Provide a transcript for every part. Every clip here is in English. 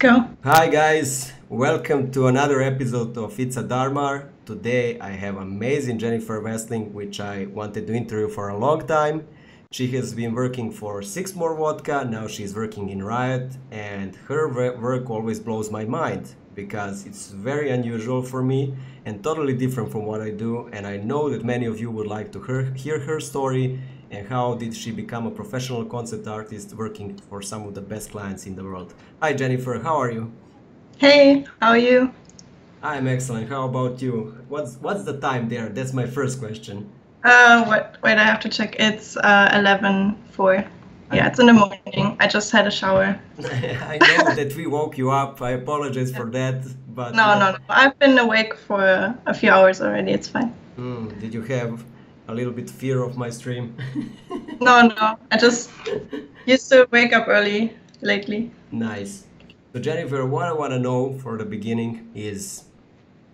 Hi guys, welcome to another episode of It's a Darmar. Today I have amazing Jennifer Wuestling, which I wanted to interview for a long time. She has been working for Six More Vodka, now she's working in Riot, and her work always blows my mind because it's very unusual for me and totally different from what I do. And I know that many of you would like to hear her story and how did she become a professional concept artist working for some of the best clients in the world. Hi Jennifer, how are you? Hey, how are you? I'm excellent. How about you? What's what's the time there? That's my first question. Uh, what, wait, I have to check. It's uh, 11 4. Yeah, it's in the morning. I just had a shower. I know that we woke you up. I apologize for that, but no, no, no. I've been awake for a few hours already. It's fine. Mm, did you have a little bit fear of my stream? no, no. I just used to wake up early lately. Nice. So Jennifer, what I want to know for the beginning is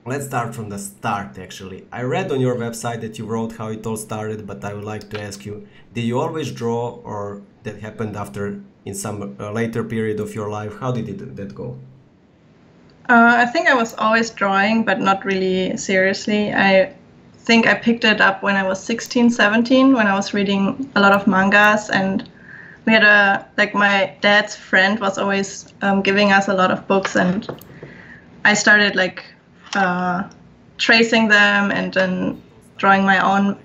let's start from the start actually. I read on your website that you wrote how it all started, but I would like to ask you, did you always draw or that happened after in some uh, later period of your life? How did it, that go? Uh, I think I was always drawing, but not really seriously. I think I picked it up when I was 16, 17, when I was reading a lot of mangas and we had a like my dad's friend was always um, giving us a lot of books and I started like uh, tracing them and then drawing my own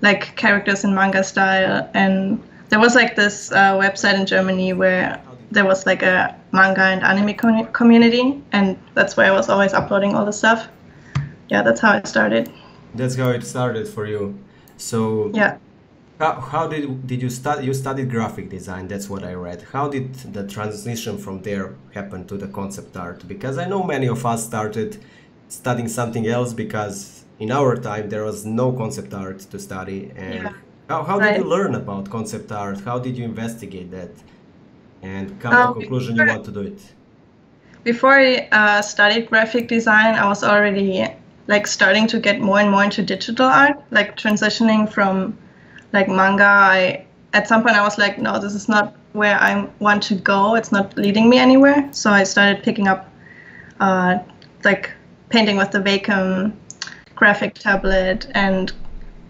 like characters in manga style. And there was like this uh, website in Germany where there was like a manga and anime com- community and that's where I was always uploading all the stuff. Yeah that's how it started that's how it started for you. So yeah. How, how did did you study? You studied graphic design. That's what I read. How did the transition from there happen to the concept art? Because I know many of us started studying something else because in our time there was no concept art to study. And yeah. how, how right. did you learn about concept art? How did you investigate that? And come um, to the conclusion you want to do it. Before I uh, studied graphic design, I was already like starting to get more and more into digital art, like transitioning from like manga. I at some point I was like, no, this is not where I want to go. It's not leading me anywhere. So I started picking up uh, like painting with the Wacom graphic tablet and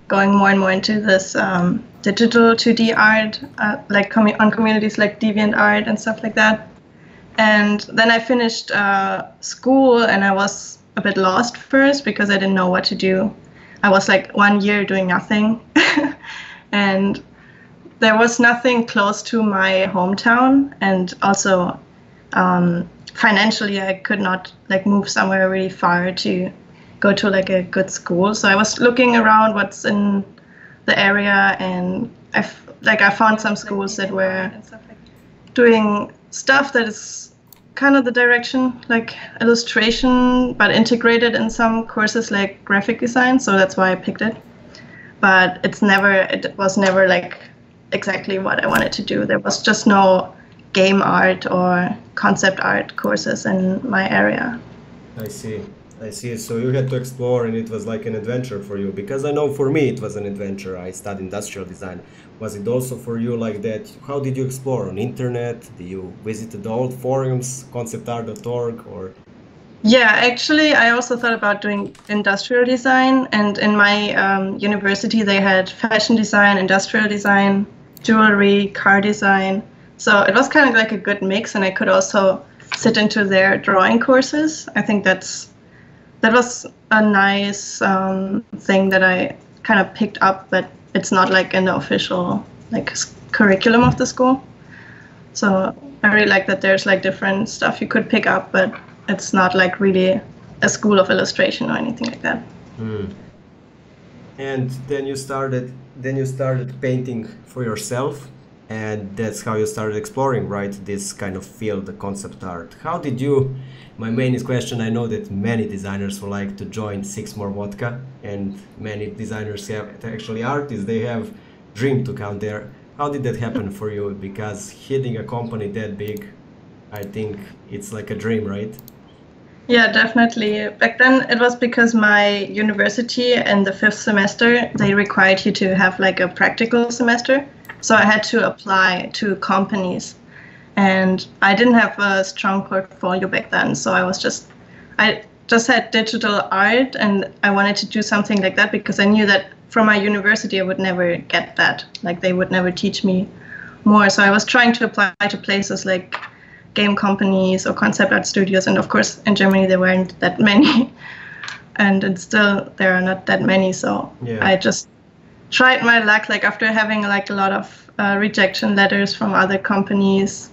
going more and more into this um, digital 2D art, uh, like com- on communities like DeviantArt and stuff like that. And then I finished uh, school and I was a bit lost first because I didn't know what to do. I was like one year doing nothing, and there was nothing close to my hometown, and also um, financially I could not like move somewhere really far to go to like a good school. So I was looking around what's in the area, and I like I found some schools that were doing stuff that is kind of the direction, like illustration, but integrated in some courses like graphic design. So that's why I picked it. But it's never, it was never like exactly what I wanted to do. There was just no game art or concept art courses in my area. I see. I see. So you had to explore, and it was like an adventure for you. Because I know for me it was an adventure. I studied industrial design. Was it also for you like that? How did you explore on internet? Did you visit the old forums, conceptart.org, or? Yeah, actually, I also thought about doing industrial design, and in my um, university they had fashion design, industrial design, jewelry, car design. So it was kind of like a good mix, and I could also sit into their drawing courses. I think that's that was a nice um, thing that I kind of picked up, but it's not like in the official like curriculum of the school. So I really like that there's like different stuff you could pick up, but it's not like really a school of illustration or anything like that. Mm. And then you started then you started painting for yourself and that's how you started exploring right this kind of field the concept art. How did you my main question i know that many designers would like to join six more vodka and many designers have actually artists they have dream to come there. How did that happen for you? Because hitting a company that big i think it's like a dream right? Yeah definitely. Back then it was because my university in the fifth semester they required you to have like a practical semester so I had to apply to companies. and I didn't have a strong portfolio back then, so I was just I just had digital art, and I wanted to do something like that because I knew that from my university I would never get that, like they would never teach me more. So I was trying to apply to places like game companies or concept art studios, and of course in Germany there weren't that many, and it's still there are not that many. So Yeah. I just tried my luck, like after having like a lot of uh, rejection letters from other companies.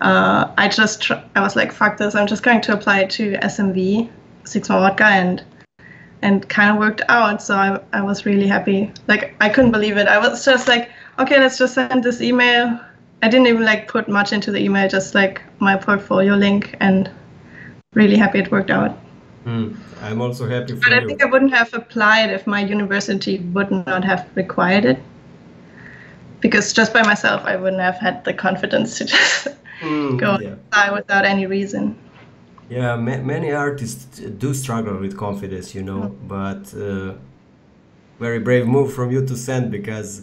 Uh, I just tr- I was like fuck this I'm just going to apply to SMV Six More Vodka and and kind of worked out so I, I was really happy. Like I couldn't believe it. I was just like okay let's just send this email. I didn't even like put much into the email just like my portfolio link and really happy it worked out Mm. I'm also happy for but I you. think I wouldn't have applied if my university would not have required it because just by myself I wouldn't have had the confidence to just Mm, go yeah. without any reason Yeah, ma- many artists do struggle with confidence, you know, but uh, very brave move from you to send because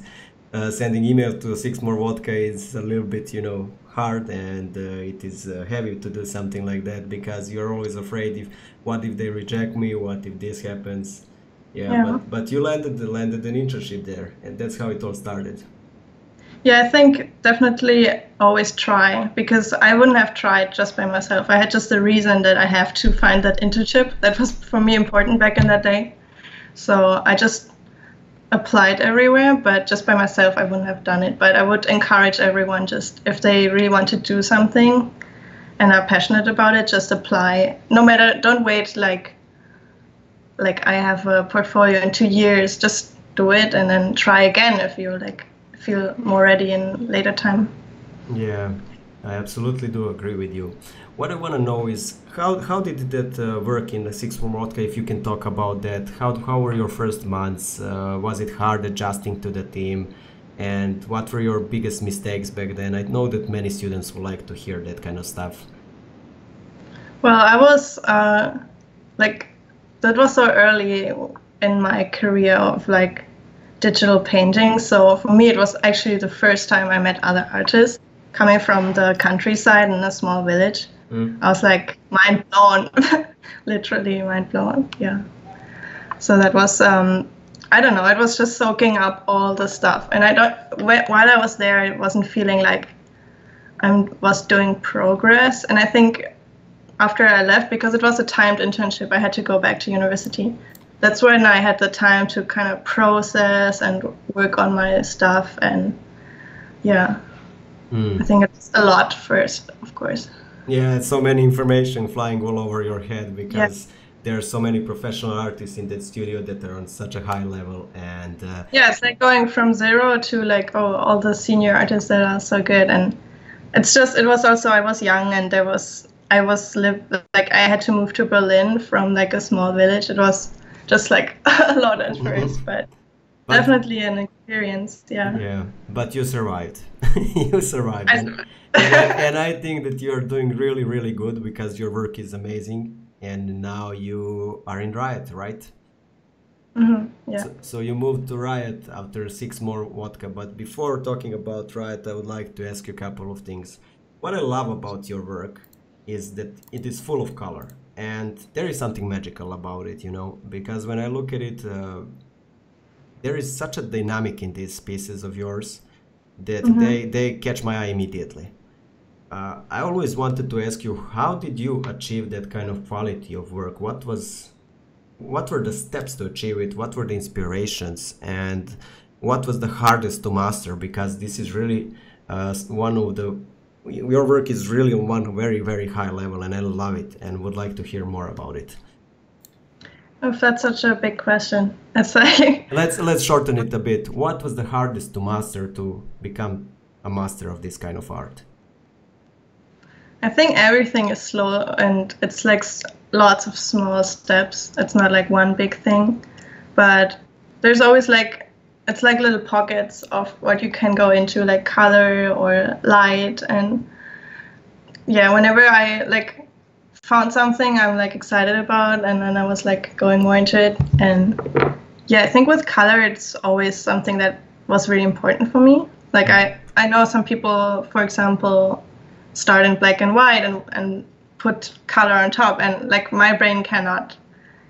uh, sending email to Six More Vodka is a little bit, you know, hard and uh, it is uh, heavy to do something like that because you're always afraid if what if they reject me, what if this happens. Yeah, Yeah. but but you landed landed an internship there, and that's how it all started. Yeah, I think definitely always try because I wouldn't have tried just by myself. I had just the reason that I have to find that internship. That was for me important back in that day. So I just applied everywhere, but just by myself I wouldn't have done it. But I would encourage everyone just if they really want to do something and are passionate about it, just apply. No matter don't wait like like I have a portfolio in two years, just do it and then try again if you like feel more ready in later time. Yeah, I absolutely do agree with you. What I want to know is how how did that uh, work in the Six More Vodka? If you can talk about that, how how were your first months? Uh, was it hard adjusting to the team? And what were your biggest mistakes back then? I know that many students would like to hear that kind of stuff. Well, I was uh, like that was so early in my career of like digital painting. So for me, it was actually the first time I met other artists coming from the countryside in a small village. Mm. I was like mind blown, literally mind blown. Yeah. So that was um, I don't know. It was just soaking up all the stuff, and I don't. While I was there, I wasn't feeling like I was doing progress, and I think after I left, because it was a timed internship, I had to go back to university. That's when I had the time to kind of process and work on my stuff, and yeah, Mm. I think it's a lot first, of course. Yeah, so many information flying all over your head because there are so many professional artists in that studio that are on such a high level and. Uh, Yeah, it's like going from zero to like oh all the senior artists that are so good and it's just it was also I was young and there was I was live like I had to move to Berlin from like a small village. It was just like a lot at first, but, But- definitely an experience. Yeah. Yeah, but you survived. you survived. I and, survived. and, I, and I think that you're doing really, really good because your work is amazing. And now you are in Riot, right? hmm Yeah. So, so you moved to Riot after six more vodka. But before talking about Riot, I would like to ask you a couple of things. What I love about your work is that it is full of color. And there is something magical about it, you know, because when I look at it, uh, there is such a dynamic in these pieces of yours that they, they catch my eye immediately. Uh, I always wanted to ask you, how did you achieve that kind of quality of work? What was, what were the steps to achieve it? What were the inspirations, and what was the hardest to master? Because this is really uh, one of the, your work is really on one very very high level, and I love it, and would like to hear more about it. If that's such a big question, Let's let's shorten it a bit. What was the hardest to master to become a master of this kind of art? I think everything is slow and it's like lots of small steps. It's not like one big thing, but there's always like it's like little pockets of what you can go into, like color or light. And yeah, whenever I like found something I'm like excited about, and then I was like going more into it. And yeah, I think with color, it's always something that was really important for me. Like I, I know some people, for example, start in black and white and, and put color on top. And like my brain cannot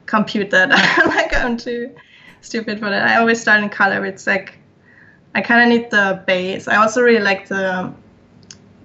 compute that. like I'm too stupid for that. I always start in color. It's like I kind of need the base. I also really like the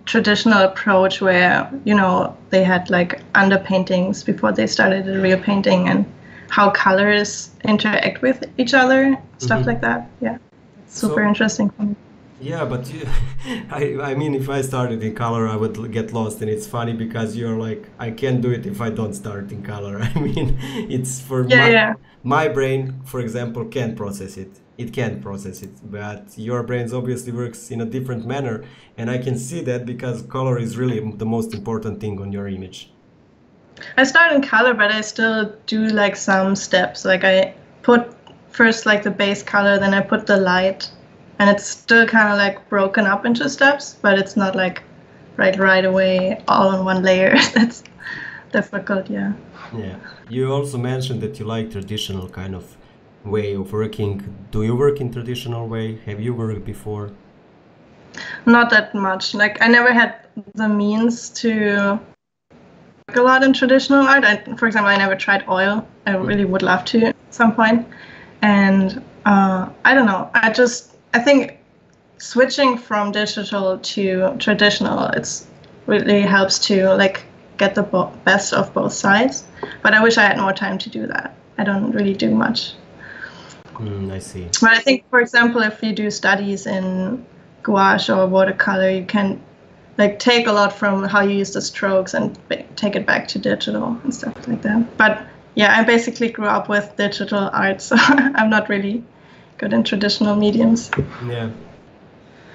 traditional approach where you know they had like underpaintings before they started the real painting and how colors interact with each other, stuff mm-hmm. like that. Yeah, super so, interesting for me. Yeah, but you, I, I mean, if I started in color, I would get lost, and it's funny because you're like, I can't do it if I don't start in color. I mean, it's for yeah, my, yeah. my brain, for example, can't process it. It can't process it, but your brains obviously works in a different manner, and I can see that because color is really the most important thing on your image. I start in color, but I still do like some steps. Like I put first like the base color, then I put the light and it's still kind of like broken up into steps, but it's not like right right away all in one layer. That's difficult, yeah. Yeah. You also mentioned that you like traditional kind of way of working. Do you work in traditional way? Have you worked before? Not that much. Like I never had the means to work a lot in traditional art. I, for example, I never tried oil. I really would love to at some point. And uh, I don't know. I just I think switching from digital to traditional, it's really helps to like get the best of both sides. But I wish I had more time to do that. I don't really do much. Mm, I see. But I think, for example, if you do studies in gouache or watercolor, you can like take a lot from how you use the strokes and take it back to digital and stuff like that. But yeah, I basically grew up with digital art, so I'm not really good in traditional mediums. Yeah.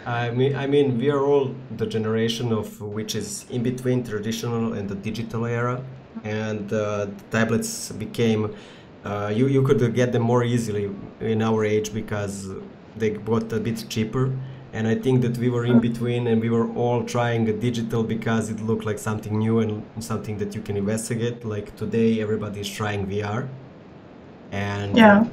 I mean, I mean, we are all the generation of which is in between traditional and the digital era, and uh, tablets became. Uh, you you could get them more easily in our age because they got a bit cheaper, and I think that we were in between and we were all trying a digital because it looked like something new and something that you can investigate. Like today, everybody is trying VR, and yeah.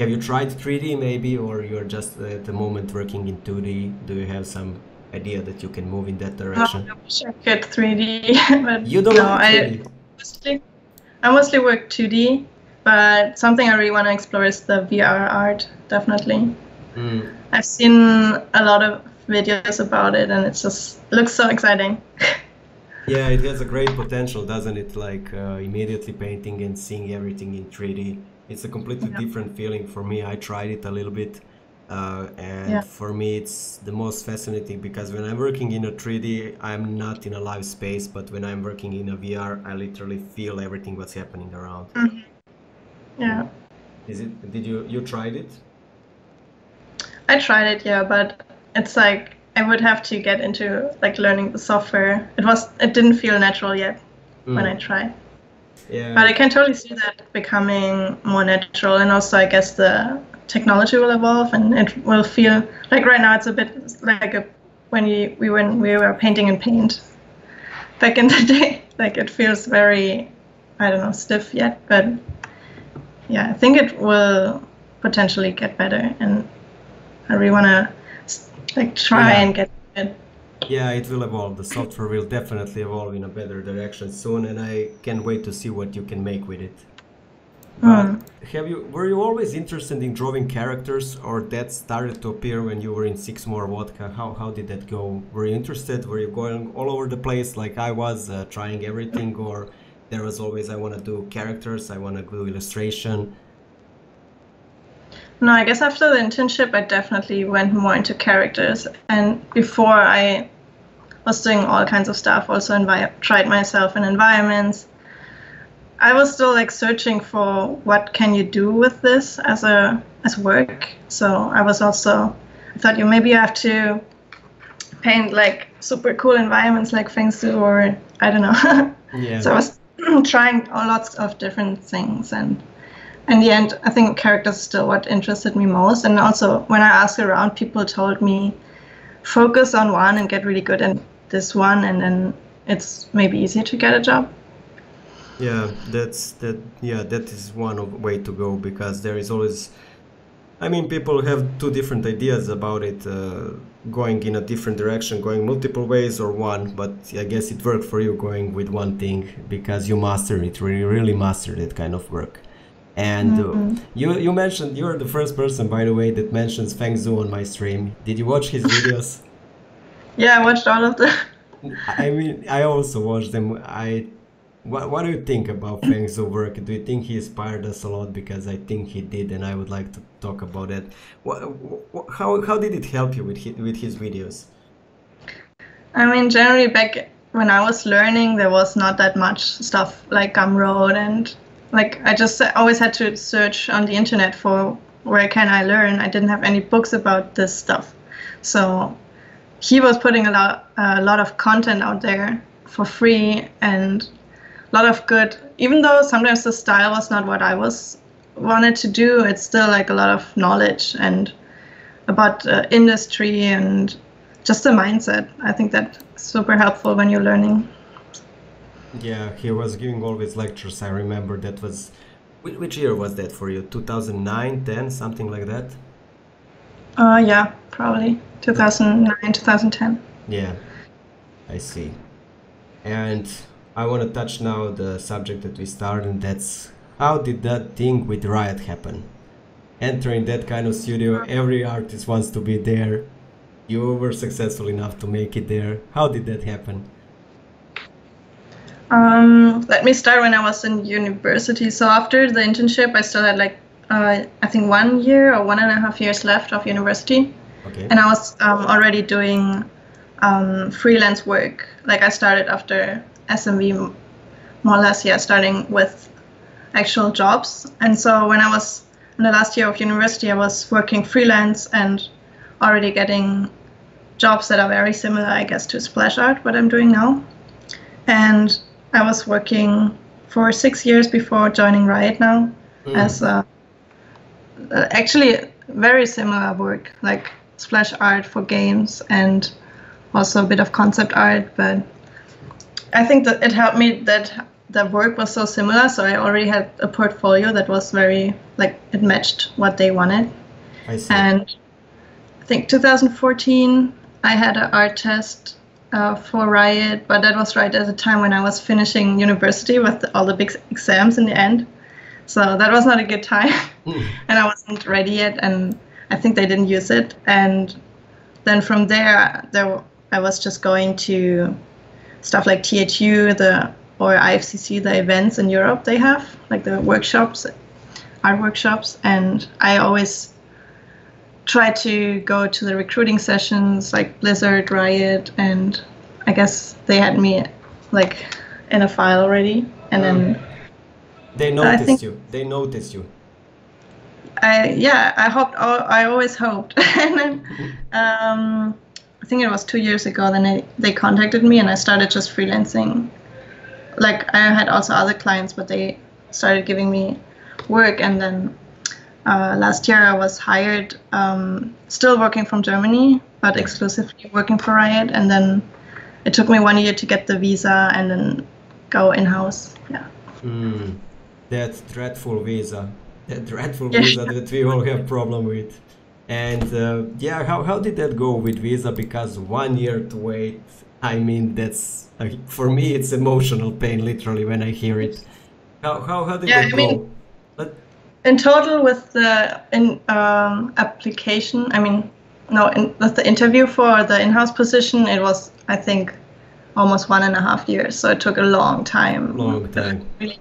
Have you tried 3D maybe, or you're just at the moment working in 2D? Do you have some idea that you can move in that direction? I wish I could 3D, but you don't no, I mostly, I mostly work 2D, but something I really want to explore is the VR art, definitely. Mm. I've seen a lot of videos about it, and it just looks so exciting. yeah, it has a great potential, doesn't it? Like uh, immediately painting and seeing everything in 3D it's a completely yeah. different feeling for me. I tried it a little bit. Uh, and yeah. for me it's the most fascinating because when i'm working in a 3d i'm not in a live space but when i'm working in a vr i literally feel everything what's happening around mm-hmm. Yeah is it did you you tried it i tried it yeah but it's like i would have to get into like learning the software it was it didn't feel natural yet mm. when i tried yeah. But I can totally see that becoming more natural, and also I guess the technology will evolve, and it will feel like right now it's a bit like a, when you we when we were painting in paint back in the day. Like it feels very, I don't know, stiff yet, but yeah, I think it will potentially get better, and I really want to like try yeah. and get it. Yeah, it will evolve. The software will definitely evolve in a better direction soon, and I can't wait to see what you can make with it. Mm. have you were you always interested in drawing characters, or that started to appear when you were in Six More Vodka? How how did that go? Were you interested? Were you going all over the place like I was, uh, trying everything, or there was always I want to do characters, I want to do illustration? No, I guess after the internship, I definitely went more into characters. And before, I was doing all kinds of stuff. Also, envi- tried myself in environments. I was still like searching for what can you do with this as a as work. So I was also I thought you maybe you have to paint like super cool environments like Feng Zhu or I don't know. yeah. so I was trying lots of different things and in the end, I think characters still what interested me most. And also, when I asked around, people told me focus on one and get really good at this one, and then it's maybe easier to get a job. Yeah, that's that. Yeah, that is one way to go because there is always I mean, people have two different ideas about it, uh, going in a different direction, going multiple ways or one. But I guess it worked for you going with one thing because you mastered it, really, really mastered it kind of work. And uh, mm-hmm. you you mentioned you're the first person, by the way, that mentions Feng Zhu on my stream. Did you watch his videos? yeah, I watched all of them. I mean, I also watched them. I what, what do you think about Feng work? Do you think he inspired us a lot? Because I think he did, and I would like to talk about it. What, what, how, how did it help you with his, with his videos? I mean, generally back when I was learning, there was not that much stuff like Gumroad and like I just always had to search on the internet for where can I learn. I didn't have any books about this stuff, so he was putting a lot a lot of content out there for free and lot of good. Even though sometimes the style was not what I was wanted to do, it's still like a lot of knowledge and about uh, industry and just the mindset. I think that's super helpful when you're learning. Yeah, he was giving all always lectures. I remember that was which year was that for you? 2009, 10, something like that? Uh yeah, probably 2009, 2010. Yeah. I see. And I want to touch now the subject that we started and that's how did that thing with Riot happen? Entering that kind of studio, every artist wants to be there. You were successful enough to make it there. How did that happen? Um, let me start when I was in university. So after the internship, I still had like uh, I think one year or one and a half years left of university, okay. and I was um, already doing um, freelance work. Like I started after SMV, more or less, yeah, starting with actual jobs. And so when I was in the last year of university, I was working freelance and already getting jobs that are very similar, I guess, to splash art, what I'm doing now. And I was working for six years before joining Riot now mm. as a, actually very similar work, like splash art for games and also a bit of concept art. But I think that it helped me that the work was so similar, so I already had a portfolio that was very like it matched what they wanted. I see. And I think 2014 I had an art test uh, for Riot, but that was right at the time when I was finishing university with the, all the big exams in the end. So that was not a good time, mm. and I wasn't ready yet, and I think they didn't use it. And then from there, there I was just going to stuff like THU, the or IFCC, the events in Europe they have, like the workshops, art workshops, and I always try to go to the recruiting sessions like Blizzard, Riot, and I guess they had me like in a file already, and then they noticed think, you. They noticed you. I yeah, I hoped. I always hoped, and then um, I think it was two years ago. Then they, they contacted me, and I started just freelancing. Like I had also other clients, but they started giving me work, and then uh, last year, I was hired, um, still working from Germany, but exclusively working for Riot. And then it took me one year to get the visa and then go in house. Yeah. Mm, that dreadful visa. That dreadful yeah. visa that we all have problem with. And uh, yeah, how, how did that go with visa? Because one year to wait, I mean, that's uh, for me, it's emotional pain literally when I hear it. How, how, how did yeah, that I go? Mean, in total with the in um, application i mean no in, with the interview for the in-house position it was i think almost one and a half years so it took a long time long time really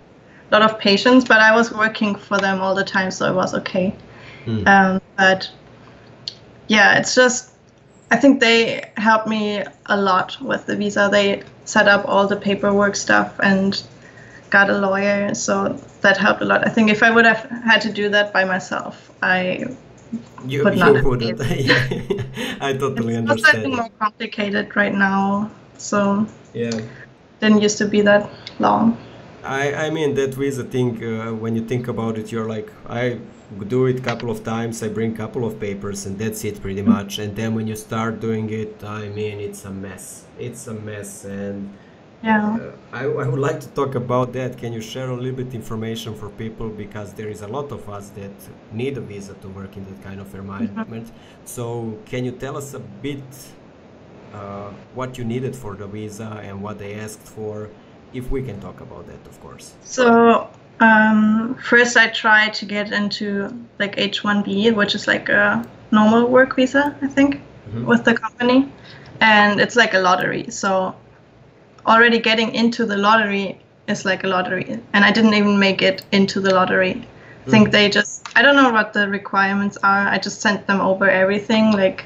a lot of patience but i was working for them all the time so it was okay mm. um, but yeah it's just i think they helped me a lot with the visa they set up all the paperwork stuff and got a lawyer, so that helped a lot. I think if I would have had to do that by myself, I you, would not you wouldn't. yeah, I totally it's understand. It's more complicated right now, so yeah, didn't used to be that long. I I mean that is a thing. Uh, when you think about it, you're like I do it a couple of times. I bring a couple of papers, and that's it pretty much. And then when you start doing it, I mean it's a mess. It's a mess, and Yeah. Uh, I, I would like to talk about that. Can you share a little bit information for people because there is a lot of us that need a visa to work in that kind of environment. Mm-hmm. So can you tell us a bit uh, what you needed for the visa and what they asked for, if we can talk about that, of course. So um, first, I tried to get into like H1B, which is like a normal work visa, I think, mm-hmm. with the company, and it's like a lottery. So already getting into the lottery is like a lottery, and I didn't even make it into the lottery. Mm. I think mm. they just I don't know what the requirements are. I just sent them over everything like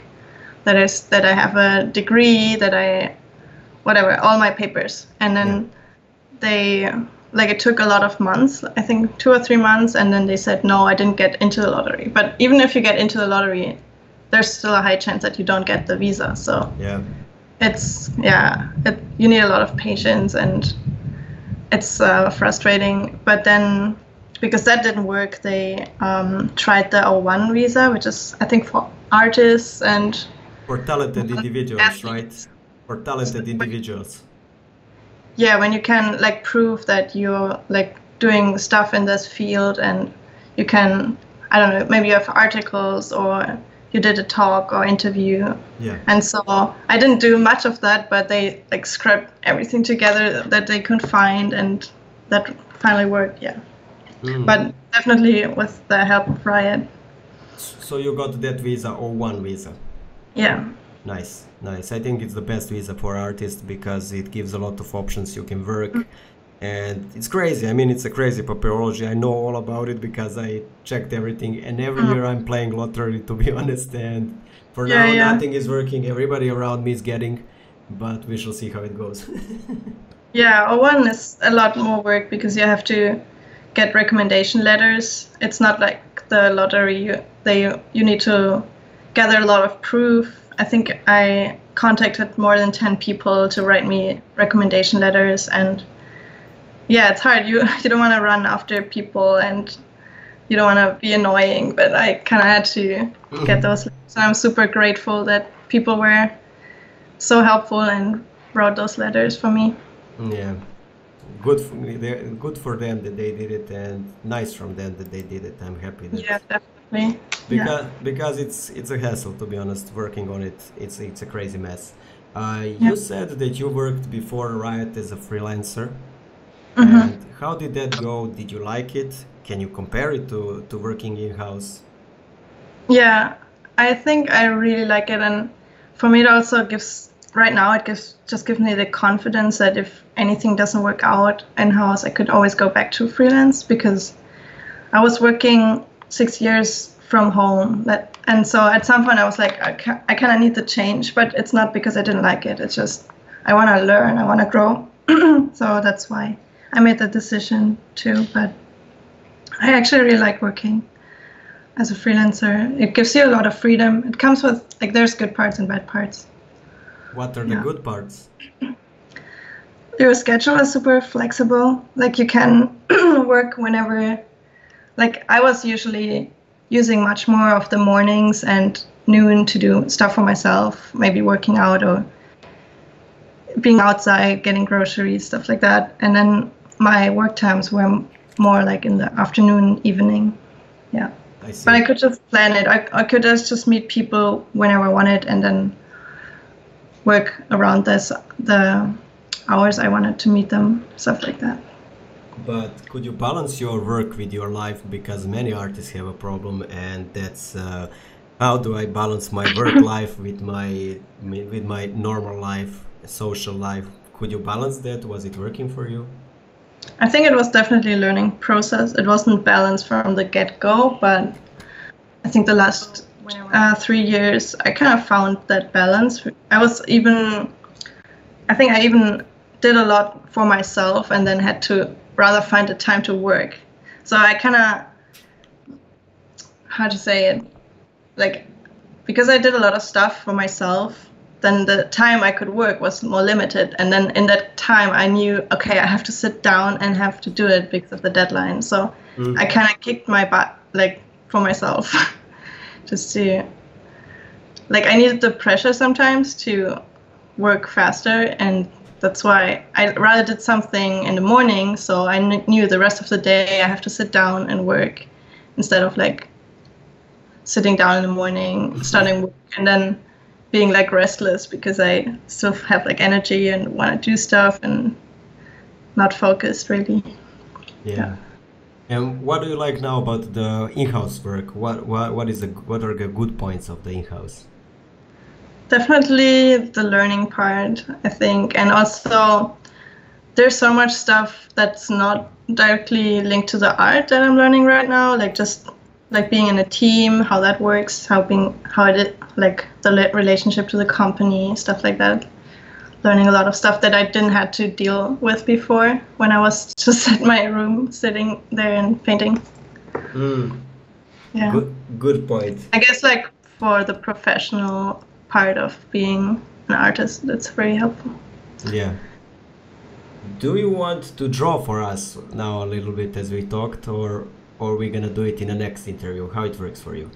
that is that I have a degree, that I whatever, all my papers. And then yeah. they like it took a lot of months, I think two or three months, and then they said no, I didn't get into the lottery. But even if you get into the lottery, there's still a high chance that you don't get the visa. So yeah, it's yeah, it, you need a lot of patience and it's uh, frustrating. But then because that didn't work, they um, tried the O1 visa, which is I think for artists and for talented individuals, right? For talented individuals. Yeah, when you can like prove that you're like doing stuff in this field and you can, I don't know, maybe you have articles or you did a talk or interview. Yeah. And so I didn't do much of that, but they like scrapped everything together that they could find, and that finally worked. Yeah. Mm. But definitely with the help of Riot. So you got that visa O1 visa? Yeah. Nice, nice. I think it's the best visa for artists because it gives a lot of options. You can work, mm. and it's crazy. I mean, it's a crazy papyrology. I know all about it because I checked everything, and every mm. year I'm playing lottery. To be honest, and for yeah, now yeah. nothing is working. Everybody around me is getting, but we shall see how it goes. yeah, O1 is a lot more work because you have to get recommendation letters. It's not like the lottery. You, they you need to gather a lot of proof. I think I contacted more than 10 people to write me recommendation letters and yeah, it's hard. You you don't want to run after people and you don't want to be annoying, but I kind of had to mm-hmm. get those. So I'm super grateful that people were so helpful and wrote those letters for me. Yeah, good for me. Good for them that they did it, and nice from them that they did it. I'm happy. That yeah, definitely because yeah. because it's it's a hassle to be honest working on it. It's it's a crazy mess. Uh, yeah. you said that you worked before riot as a freelancer. Mm-hmm. and how did that go? Did you like it? Can you compare it to to working in-house? Yeah i think i really like it and for me it also gives right now it gives just gives me the confidence that if anything doesn't work out in-house i could always go back to freelance because i was working six years from home. That and so at some point i was like i, I kind of need to change but it's not because i didn't like it. It's just i want to learn i want to grow. So that's why i made the decision too but i actually really like working as a freelancer. It gives you a lot of freedom. It comes with like there's good parts and bad parts. What are the good parts? Your schedule is super flexible. Like you can work whenever like i was usually using much more of the mornings and noon to do stuff for myself, maybe working out or being outside, getting groceries, stuff like that. And then my work times were more like in the afternoon, evening. Yeah. I but I could just plan it. I, I could just, just meet people whenever I wanted and then work around this the hours I wanted to meet them, stuff like that. But could you balance your work with your life? Because many artists have a problem, and that's uh, how do I balance my work life with my with my normal life, social life? Could you balance that? Was it working for you? I think it was definitely a learning process. It wasn't balanced from the get go, but I think the last uh, three years I kind of found that balance. I was even, I think I even did a lot for myself and then had to rather find the time to work. So I kind of, how to say it, like, because I did a lot of stuff for myself, then the time I could work was more limited. And then in that time, I knew, okay, I have to sit down and have to do it because of the deadline. So mm. I kind of kicked my butt, like, for myself, just to, like, I needed the pressure sometimes to work faster and that's why I rather did something in the morning, so I kn- knew the rest of the day I have to sit down and work instead of like sitting down in the morning, starting work, and then being like restless because I still have like energy and want to do stuff and not focused really. Yeah. And what do you like now about the in-house work? What what what is the what are the good points of the in-house? Definitely the learning part, I think, and also there's so much stuff that's not directly linked to the art that I'm learning right now, like just like being in a team, how that works, how being how it like the relationship to the company, stuff like that. Learning a lot of stuff that I didn't have to deal with before when I was just at my room sitting there and painting. Mm. Yeah. Good, good point. I guess like for the professional part of being an artist, that's very helpful. Yeah. Do you want to draw for us now a little bit as we talked, or or we gonna do it in the next interview? How it works for you?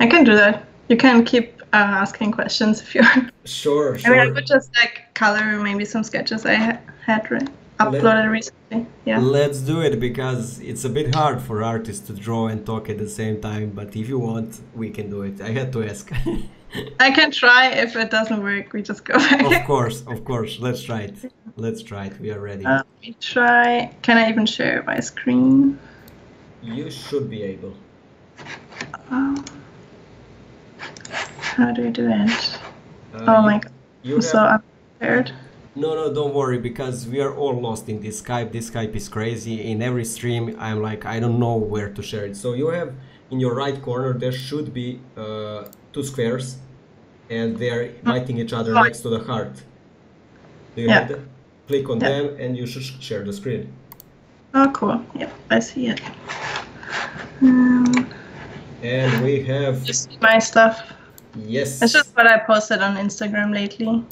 I can do that. You can keep uh, asking questions if you want. Sure, sure. I mean, I could just like color maybe some sketches I ha- had re- uploaded recently. Yeah. Let's do it because it's a bit hard for artists to draw and talk at the same time. But if you want, we can do it. I had to ask. I can try. If it doesn't work, we just go back. of course, of course. Let's try it. Let's try it. We are ready. Uh, let me try. Can I even share my screen? You should be able. Um, how do you do it? Uh, oh you- my god. You I'm so have... unprepared. No, no, don't worry because we are all lost in this Skype. This Skype is crazy. In every stream, I'm like, I don't know where to share it. So you have in your right corner, there should be uh, two squares and they're biting each other next to the heart. Do you Yeah. have? Click on Yeah. them and you should share the screen. Oh, cool. Yep, I see it. Um, And we have, you see my stuff. yes, It's just what I posted on Instagram lately,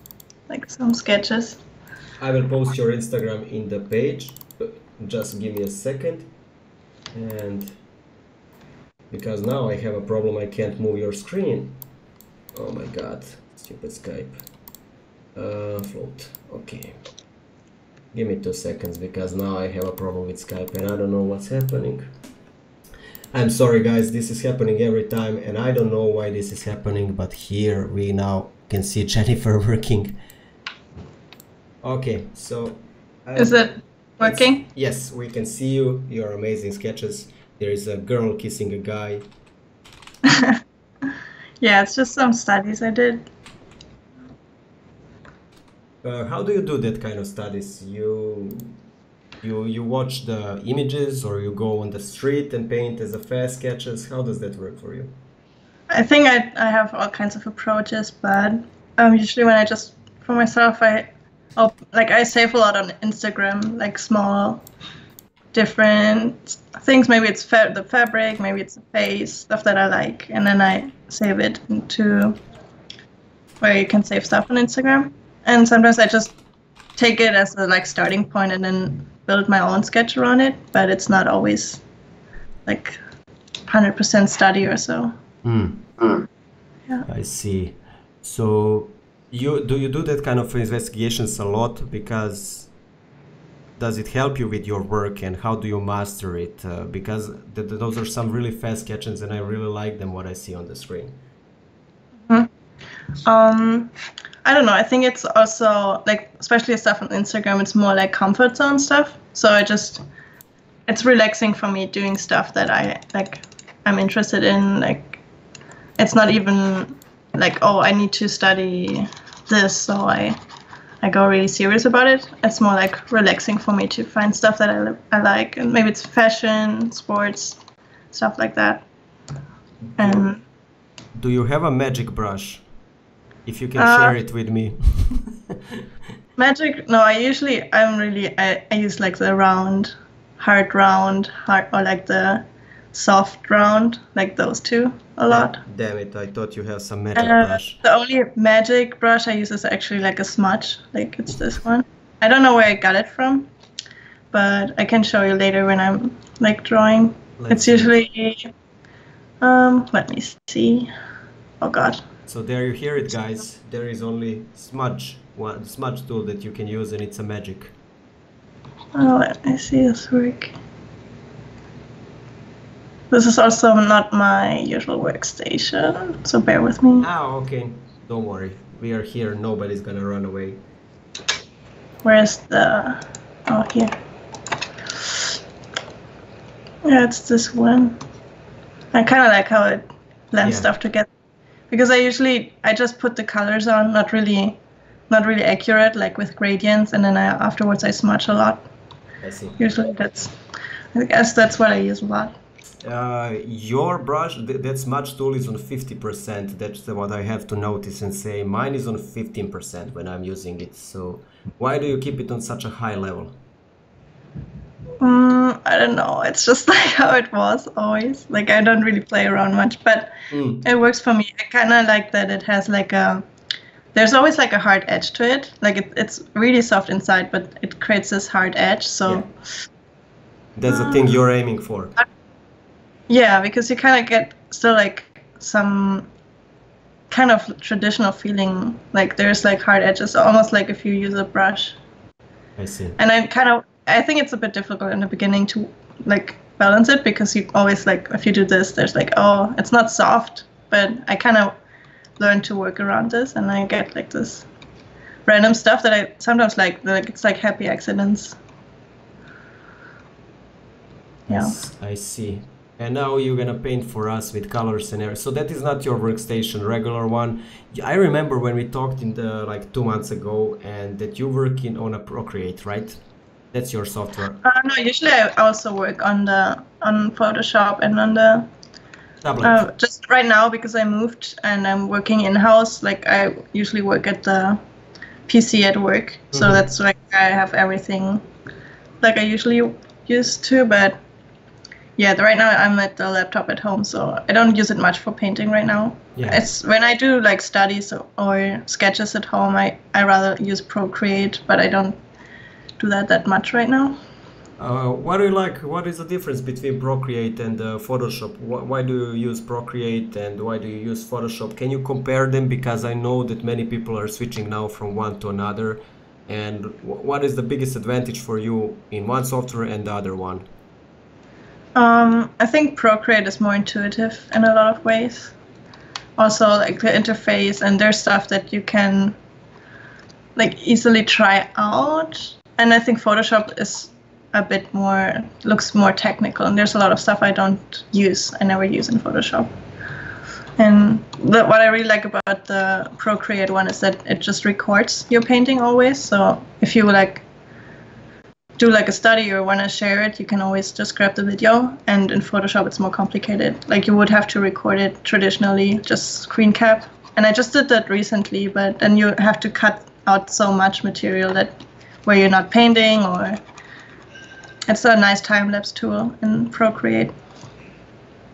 like some sketches. I will post your Instagram in the page. Just give me a second. And because now I have a problem, I can't move your screen. Oh my god, stupid Skype. Uh, float. Okay. Give me two seconds because now I have a problem with Skype and I don't know what's happening. I'm sorry guys, this is happening every time and I don't know why this is happening, but here we now can see Jennifer working. Okay, so I- Is it working? Yes, we can see you. Your amazing sketches. There is a girl kissing a guy. Yeah, it's just some studies I did. Uh, how do you do that kind of studies? You you you watch the images or you go on the street and paint as a fast sketches? How does that work for you? I think I, I have all kinds of approaches, but um, usually when I just for myself, I oh, like I save a lot on Instagram, like small, different things. Maybe it's fa- the fabric, maybe it's the face, stuff that I like, and then I save it into where you can save stuff on Instagram. And sometimes I just take it as a like starting point and then build my own sketch around it, but it's not always like 100% study or so. Hmm. Yeah. I see. So you do you do that kind of investigations a lot because does it help you with your work and how do you master it? Uh, because th- th- those are some really fast sketches and I really like them what I see on the screen. Um, I don't know. I think it's also like, especially stuff on Instagram, it's more like comfort zone stuff. So I just, it's relaxing for me doing stuff that I like, I'm interested in. Like, it's not even like, oh, I need to study this, so I, I go really serious about it. It's more like relaxing for me to find stuff that I, I like, and maybe it's fashion, sports, stuff like that. And Do you have a magic brush? If you can Uh, share it with me. Magic? No, I usually I'm really I, I use like the round, hard round, hard or like the soft round, like those two a lot. Damn it, I thought you have some magic Uh, brush. the only magic brush I use is actually like a smudge, like it's this one. I don't know where I got it from, but I can show you later when I'm like drawing. Let's it's usually um let me see. Oh god. So there you hear it, guys. There is only smudge, one smudge tool that you can use, and it's a magic. Oh, I see this work. This is also not my usual workstation, so bear with me. Ah, okay. Don't worry. We are here. Nobody's gonna run away. Where's the... Oh, here. Yeah, it's this one. I kind of like how it blends Yeah. stuff together. Because I usually, I just put the colors on, not really, not really accurate, like with gradients, and then I, afterwards I smudge a lot. I see. Usually that's, I guess that's what I use a lot. Uh, your brush, th- that smudge tool is on 50%. That's what I have to notice and say. Mine is on 15% when I'm using it. So why do you keep it on such a high level? Mm, I don't know. It's just like how it was always. Like I don't really play around much, but Mm, it works for me. I kind of like that it has like a. There's always like a hard edge to it. Like it, it's really soft inside, but it creates this hard edge. So Yeah. that's the thing you're aiming for. Yeah, because you kind of get still like some kind of traditional feeling. Like there's like hard edges, almost like if you use a brush. I see. and I kind of I think it's a bit difficult in the beginning to like balance it because you always like if you do this there's like oh it's not soft but I kind of learned to work around this and I get like this random stuff that I sometimes like like it's like happy accidents yeah Yes, I see. And now you're gonna paint for us with colors and everything. So that is not your workstation, regular one. I remember when we talked in the like two months ago, and that you're working on a Procreate, right? That's your software. uh, no usually I also work on the on Photoshop and on the Tablet. Uh, just right now because I moved and I'm working in house. Like I usually work at the PC at work, so Mhm. that's like I have everything like I usually used to. But yeah, right now I'm at the laptop at home, so I don't use it much for painting right now. Yeah. It's when I do like studies or, sketches at home, I I rather use Procreate, but I don't do that that much right now. Uh, what do you like? What is the difference between Procreate and uh, Photoshop? Wh- why do you use Procreate and why do you use Photoshop? Can you compare them? Because I know that many people are switching now from one to another. And wh- what is the biggest advantage for you in one software and the other one? Um, I think Procreate is more intuitive in a lot of ways. Also, like the interface and there's stuff that you can like easily try out. And I think Photoshop is a bit more looks more technical, and there's a lot of stuff I don't use. I never use in Photoshop. And the, what I really like about the Procreate one is that it just records your painting always. So if you like do like a study or want to share it, you can always just grab the video. And in Photoshop, it's more complicated. Like you would have to record it traditionally, just screen cap. And I just did that recently, but then you have to cut out so much material that where you're not painting or it's a nice time lapse tool in Procreate.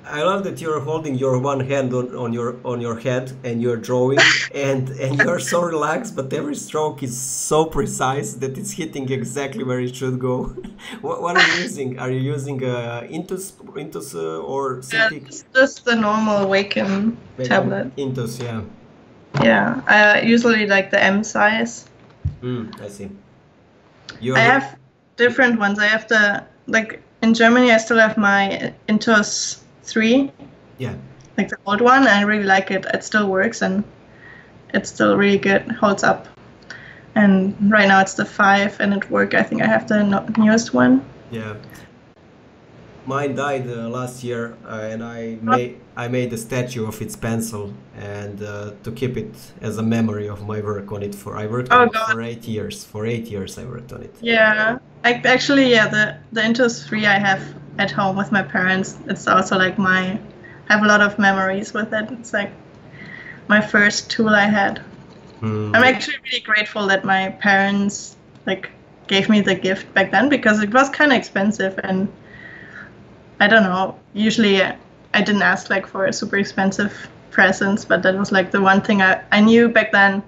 I love that you're holding your one hand on, on your on your head and you're drawing and and you're so relaxed, but every stroke is so precise that it's hitting exactly where it should go. what, what are you using? Are you using uh, Intuos Intuos uh, or Cintiq? It's just the normal Wacom tablet. Intuos, yeah. Yeah, I usually like the M size. Mm, I see. You're, I have different ones. I have the like in Germany. I still have my Intuos three, yeah. like the old one. I really like it. It still works and it's still really good. Holds up. And right now it's the five, and it work. I think I have the no- newest one. Yeah. Mine died uh, last year, uh, and I made I made a statue of its pencil, and uh, to keep it as a memory of my work on it. For I worked Oh, on it for eight years. For eight years, I worked on it. Yeah, I, actually, yeah, the the Intuos three I have at home with my parents. It's also like my, I have a lot of memories with it. It's like my first tool I had. Mm, I'm actually really grateful that my parents like gave me the gift back then because it was kind of expensive and I don't know. Usually I didn't ask like for a super expensive presents, but that was like the one thing I, I knew back then.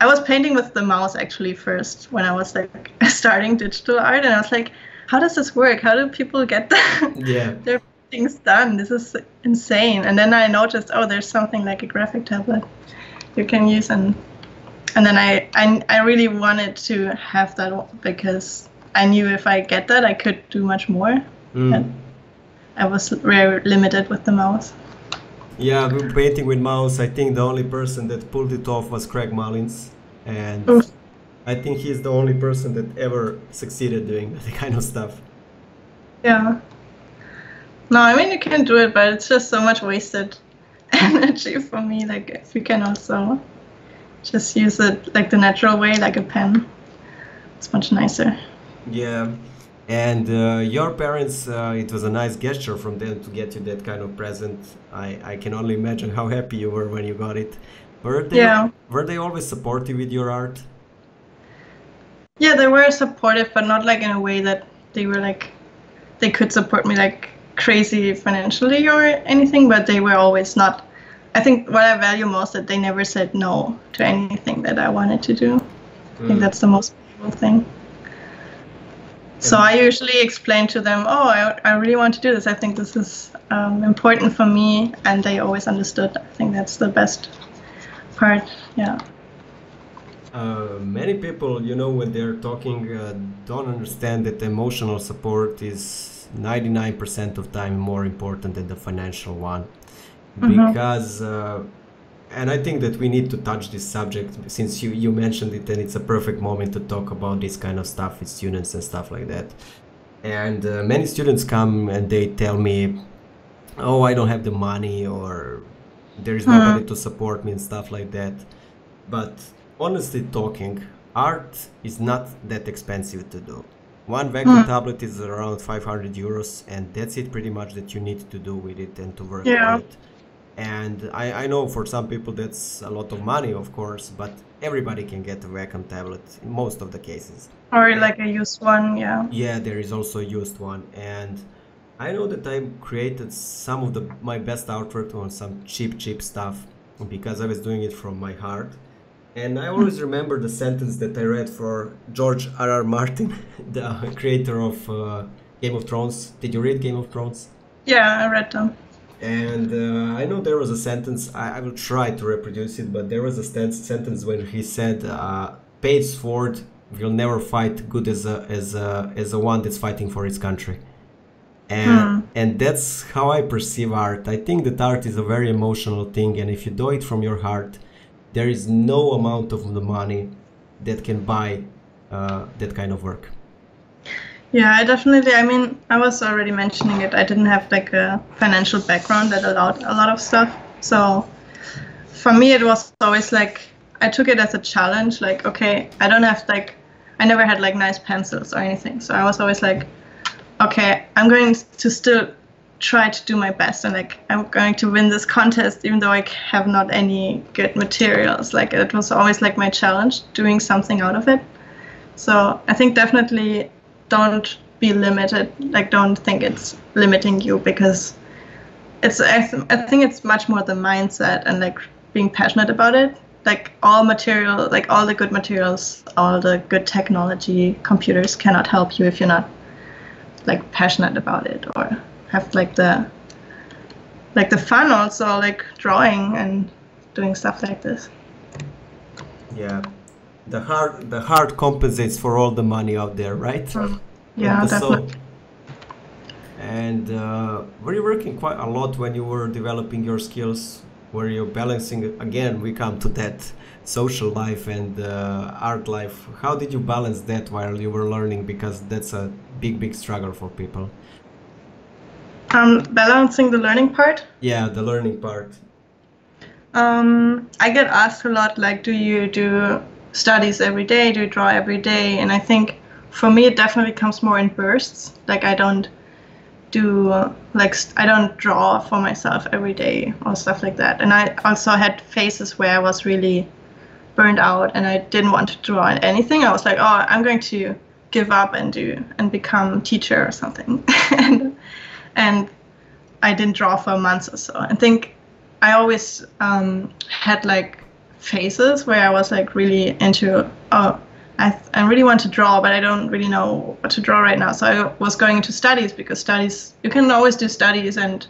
I was painting with the mouse actually first when I was like starting digital art and I was like, how does this work? How do people get the, yeah. their things done. This is insane. And then I noticed, oh, there's something like a graphic tablet you can use, and and then I I, I really wanted to have that because I knew if I get that, I could do much more. Mm. I was very limited with the mouse. Yeah, painting with mouse. I think the only person that pulled it off was Craig Mullins, and Oof. I think he's the only person that ever succeeded doing that kind of stuff. Yeah. No, I mean you can do it, but it's just so much wasted energy for me. Like if you can also just use it like the natural way, like a pen, it's much nicer. Yeah, and uh, your parents, uh, it was a nice gesture from them to get you that kind of present. I, I can only imagine how happy you were when you got it. Were they, Yeah. were they always supportive with your art? Yeah, they were supportive, but not like in a way that they were like they could support me like crazy financially or anything, but they were always not. I think what I value most that they never said no to anything that I wanted to do. I think Mm. that's the most valuable thing. So I usually explain to them, oh, I, I really want to do this. I think this is um, important for me, and they always understood. I think that's the best part. Yeah. Uh, many people, you know, when they're talking, uh, don't understand that emotional support is 99% of time more important than the financial one. Mhm. Because, uh, and I think that we need to touch this subject since you, you mentioned it, and it's a perfect moment to talk about this kind of stuff with students and stuff like that. And uh, many students come and they tell me, oh, I don't have the money, or there is nobody to support me, and stuff like that. But honestly talking, art is not that expensive to do. One Wacom Hmm. tablet is around 500 euros, and that's it pretty much that you need to do with it and to work Yeah. with it. And I, I know for some people that's a lot of money, of course, but everybody can get a Wacom tablet in most of the cases. Or like a used one. Yeah. Yeah, there is also a used one, and I know that I created some of the my best artwork on some cheap, cheap stuff because I was doing it from my heart. And I always remember the sentence that I read for George R. R. Martin, the creator of uh, Game of Thrones. Did you read Game of Thrones? Yeah, I read them. And uh, I know there was a sentence, I, I will try to reproduce it, but there was a sten- sentence when he said, uh, Paid sword will never fight good as a, as, a, as a one that's fighting for his country. And, Hmm. and that's how I perceive art. I think that art is a very emotional thing, and if you do it from your heart, there is no amount of the money that can buy uh, that kind of work. Yeah, I definitely. I mean, I was already mentioning it. I didn't have like a financial background that allowed a lot of stuff. So for me, it was always like I took it as a challenge. Like, okay, I don't have like, I never had like nice pencils or anything. So I was always like, okay, I'm going to still try to do my best and like I'm going to win this contest even though I have not any good materials. Like it was always like my challenge doing something out of it. So I think definitely don't be limited. Like don't think it's limiting you because it's I, th- I think it's much more the mindset and like being passionate about it. Like all material, like all the good materials, all the good technology, computers cannot help you if you're not like passionate about it or have like the like the fun also like drawing and doing stuff like this. Yeah. The heart, the heart compensates for all the money out there, right? Yeah, And soul. definitely. And uh, were you working quite a lot when you were developing your skills? Were you balancing? Again, we come to that social life and uh, art life. How did you balance that while you were learning? Because that's a big, big struggle for people. Um, balancing the learning part. Yeah, the learning part. Um, I get asked a lot, like, do you do studies every day? Do you draw every day? And I think for me, it definitely comes more in bursts. Like, I don't do uh, like st- I don't draw for myself every day or stuff like that. And I also had phases where I was really burned out and I didn't want to draw anything. I was like, oh, I'm going to give up and do and become teacher or something. and and I didn't draw for months or so. I think I always um, had like phases where I was like really into oh I, I really want to draw, but I don't really know what to draw right now. So I was going into studies because studies you can always do studies and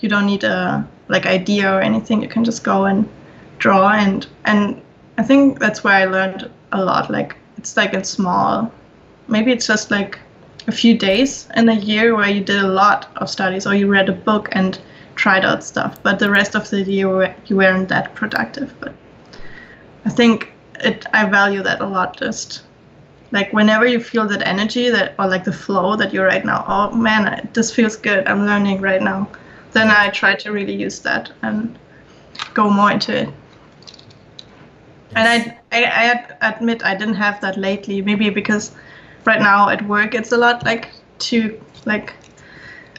you don't need a like idea or anything. You can just go and draw and and I think that's where I learned a lot. Like it's like it's small. Maybe it's just like a few days in a year where you did a lot of studies or you read a book and tried out stuff. But the rest of the year you weren't that productive. But I think it I value that a lot. Just like whenever you feel that energy that or like the flow that you're right now. Oh man, this feels good. I'm learning right now. Then I try to really use that and go more into it. And I, I, I admit I didn't have that lately. Maybe because right now at work it's a lot like to like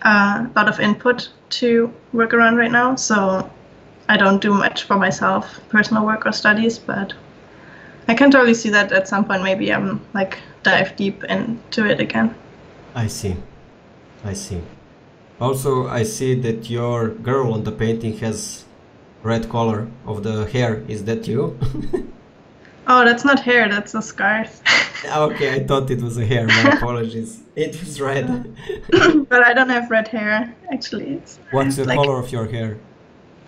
uh, a lot of input to work around right now. So I don't do much for myself, personal work or studies, but I can totally see that at some point maybe I'm like dive deep into it again. I see. I see. Also, I see that your girl on the painting has red color of the hair. Is that you? oh, that's not hair. That's a scarf. okay, I thought it was a hair. My apologies. It was red. but I don't have red hair. Actually, it's what's the color of your hair?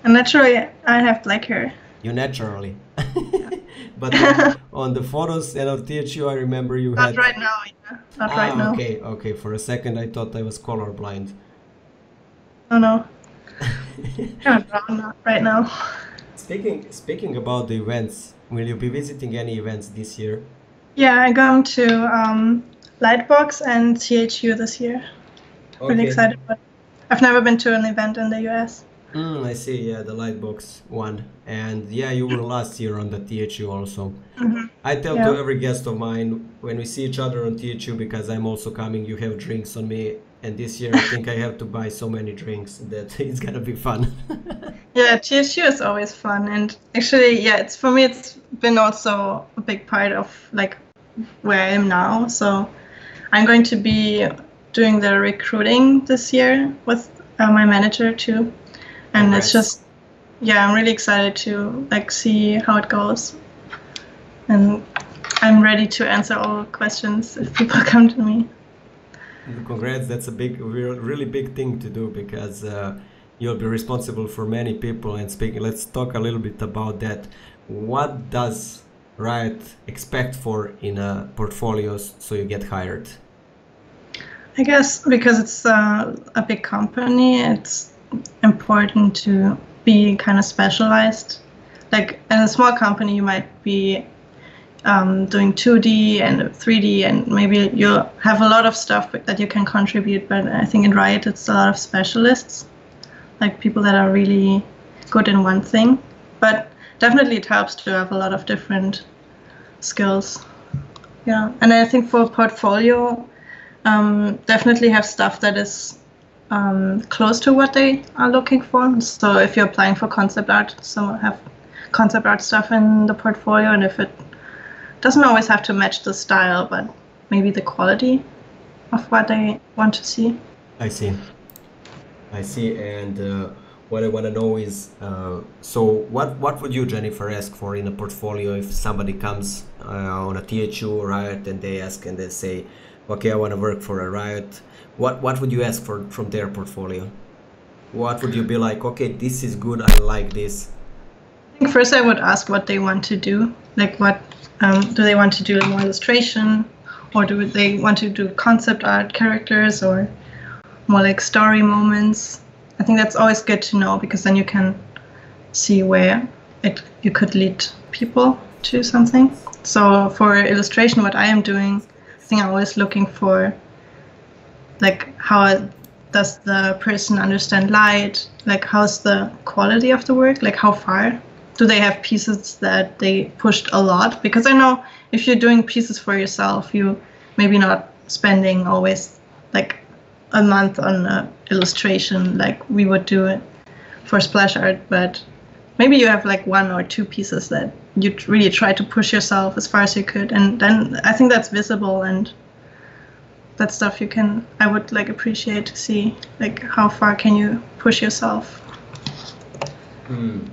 naturally, I have black hair. You naturally. but on, on, the photos and on THU, I remember you Not had. Not right now. Yeah. Not ah, right now. Okay, okay. For a second, I thought I was colorblind. Oh no. kind of right now. Speaking speaking about the events, will you be visiting any events this year? Yeah, I'm going to um, Lightbox and THU this year. Okay. Really excited. But I've never been to an event in the US. Mm, I see. Yeah, the Lightbox one, and yeah, you were last year on the THU also. Mm-hmm. I tell yeah. to every guest of mine when we see each other on THU because I'm also coming. You have drinks on me, and this year I think I have to buy so many drinks that it's gonna be fun. yeah, THU is always fun, and actually, yeah, it's for me. It's been also a big part of like where I am now. So I'm going to be doing the recruiting this year with uh, my manager too and it's just yeah i'm really excited to like see how it goes and i'm ready to answer all questions if people come to me congrats that's a big really big thing to do because uh, you'll be responsible for many people and speaking let's talk a little bit about that what does riot expect for in a portfolios so you get hired i guess because it's uh, a big company it's important to be kind of specialized. Like in a small company, you might be um, doing 2D and 3D, and maybe you have a lot of stuff that you can contribute. But I think in Riot, it's a lot of specialists, like people that are really good in one thing. But definitely, it helps to have a lot of different skills. Yeah, and I think for portfolio, um, definitely have stuff that is um, close to what they are looking for. So if you're applying for concept art, so have concept art stuff in the portfolio, and if it doesn't always have to match the style, but maybe the quality of what they want to see. I see. I see, and uh, what I want to know is, uh, so what what would you, Jennifer, ask for in a portfolio if somebody comes uh, on a THU Riot and they ask and they say, okay, I want to work for a Riot what what would you ask for from their portfolio? What would you be like? Okay, this is good. I like this. I think first I would ask what they want to do. Like, what um, do they want to do? More illustration, or do they want to do concept art, characters, or more like story moments? I think that's always good to know because then you can see where it you could lead people to something. So for illustration, what I am doing, I think I'm always looking for like how does the person understand light like how's the quality of the work like how far do they have pieces that they pushed a lot because i know if you're doing pieces for yourself you maybe not spending always like a month on an illustration like we would do it for splash art but maybe you have like one or two pieces that you really try to push yourself as far as you could and then i think that's visible and that stuff you can I would like appreciate to see like how far can you push yourself. Mm.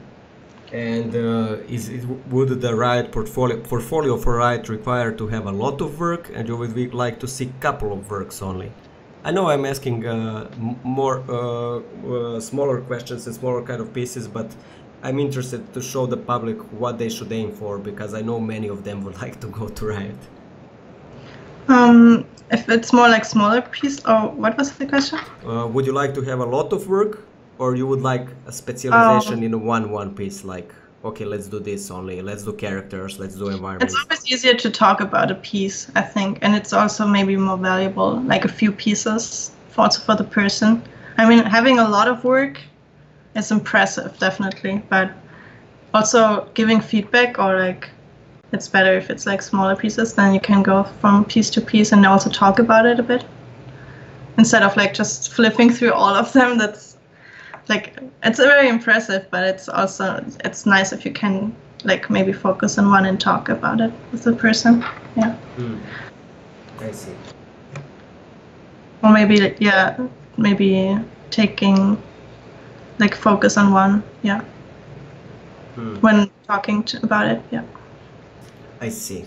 And uh, is it, would the right portfolio portfolio for right require to have a lot of work, and you would like to see couple of works only? I know I'm asking uh, more uh, uh, smaller questions and smaller kind of pieces, but I'm interested to show the public what they should aim for because I know many of them would like to go to Riot. Um, if it's more like smaller piece, or what was the question? Uh, would you like to have a lot of work, or you would like a specialization in one one piece? Like, okay, let's do this only. Let's do characters. Let's do environments. It's always easier to talk about a piece, I think, and it's also maybe more valuable, like a few pieces, for also for the person. I mean, having a lot of work is impressive, definitely, but also giving feedback or like it's better if it's like smaller pieces then you can go from piece to piece and also talk about it a bit instead of like just flipping through all of them that's like it's very impressive but it's also it's nice if you can like maybe focus on one and talk about it with the person yeah mm. i see or maybe yeah maybe taking like focus on one yeah mm. when talking to, about it yeah I see.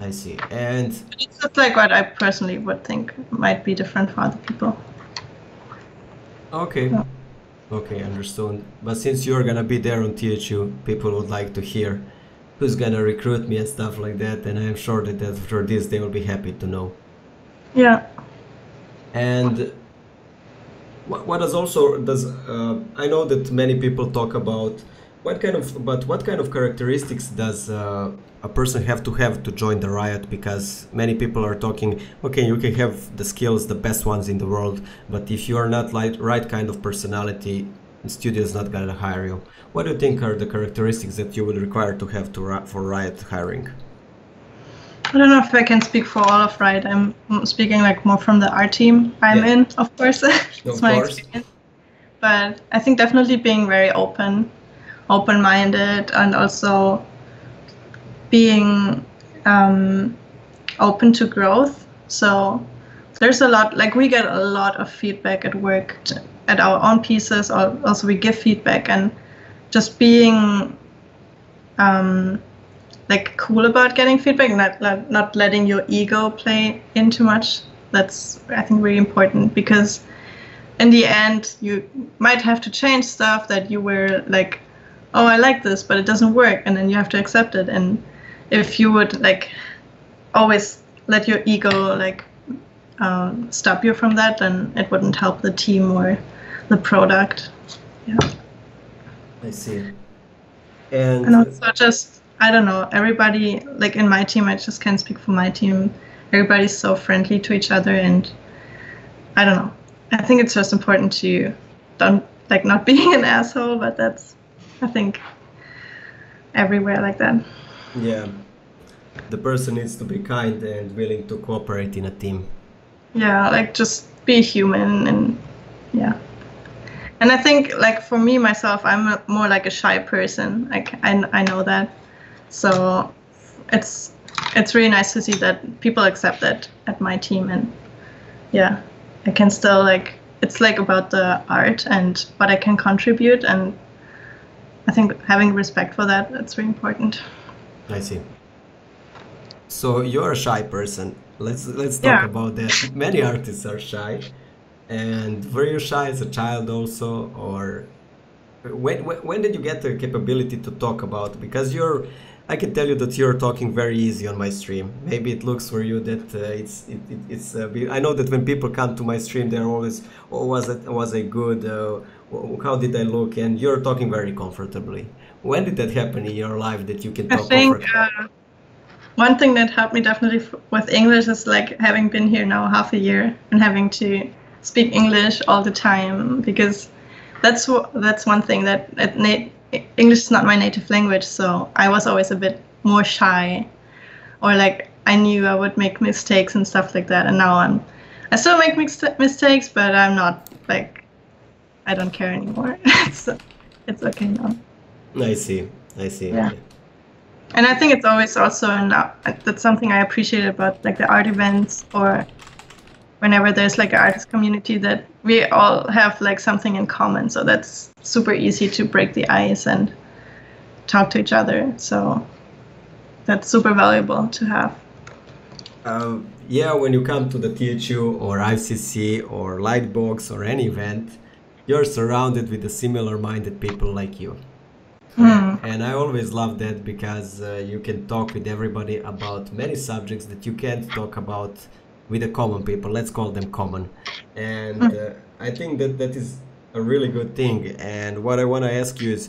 I see. And it's just like what I personally would think might be different for other people. Okay. Okay, understood. But since you're gonna be there on THU, people would like to hear who's gonna recruit me and stuff like that, and I'm sure that after this they will be happy to know. Yeah. And what, what does also does uh, I know that many people talk about what kind of but what kind of characteristics does uh, a person have to have to join the riot because many people are talking okay you can have the skills the best ones in the world but if you are not like right kind of personality the studio is not gonna hire you what do you think are the characteristics that you would require to have to for riot hiring I don't know if I can speak for all of Riot. I'm speaking like more from the art team I'm yeah. in, of course. it's of my course. experience. But I think definitely being very open open-minded and also being um, open to growth. So there's a lot like we get a lot of feedback at work to, at our own pieces. Also, we give feedback and just being um, like cool about getting feedback, not not letting your ego play in too much. That's I think really important because in the end you might have to change stuff that you were like oh i like this but it doesn't work and then you have to accept it. And if you would like always let your ego like um, stop you from that then it wouldn't help the team or the product. Yeah. I see. And, and also just i don't know everybody like in my team i just can't speak for my team. Everybody's so friendly to each other and i don't know. I think it's just important to don't like not being an asshole but that's I think everywhere like that. Yeah. The person needs to be kind and willing to cooperate in a team. Yeah, like just be human and yeah. And I think like for me myself, I'm a, more like a shy person. Like I, I know that. So it's it's really nice to see that people accept that at my team and yeah, I can still like it's like about the art and what I can contribute and I think having respect for that that's very important. I see. So you're a shy person. Let's let's talk yeah. about that. Many artists are shy, and were you shy as a child also, or when when, when did you get the capability to talk about? Because you're I can tell you that you're talking very easy on my stream. Maybe it looks for you that uh, it's it, it, it's. Uh, I know that when people come to my stream, they're always, "Oh, was it was I good? Uh, how did I look?" And you're talking very comfortably. When did that happen in your life that you can talk? I think uh, one thing that helped me definitely with English is like having been here now half a year and having to speak English all the time because that's that's one thing that at English is not my native language, so I was always a bit more shy, or like I knew I would make mistakes and stuff like that. And now I'm, I still make mistakes, but I'm not like, I don't care anymore. it's it's okay now. I see. I see. Yeah. And I think it's always also enough. That's something I appreciate about like the art events or whenever there's like an artist community that we all have like something in common so that's super easy to break the ice and talk to each other. So that's super valuable to have. Uh, yeah, when you come to the THU or ICC or Lightbox or any event, you're surrounded with the similar minded people like you. Hmm. And I always love that because uh, you can talk with everybody about many subjects that you can't talk about with the common people. Let's call them common. And uh, I think that that is a really good thing. And what I want to ask you is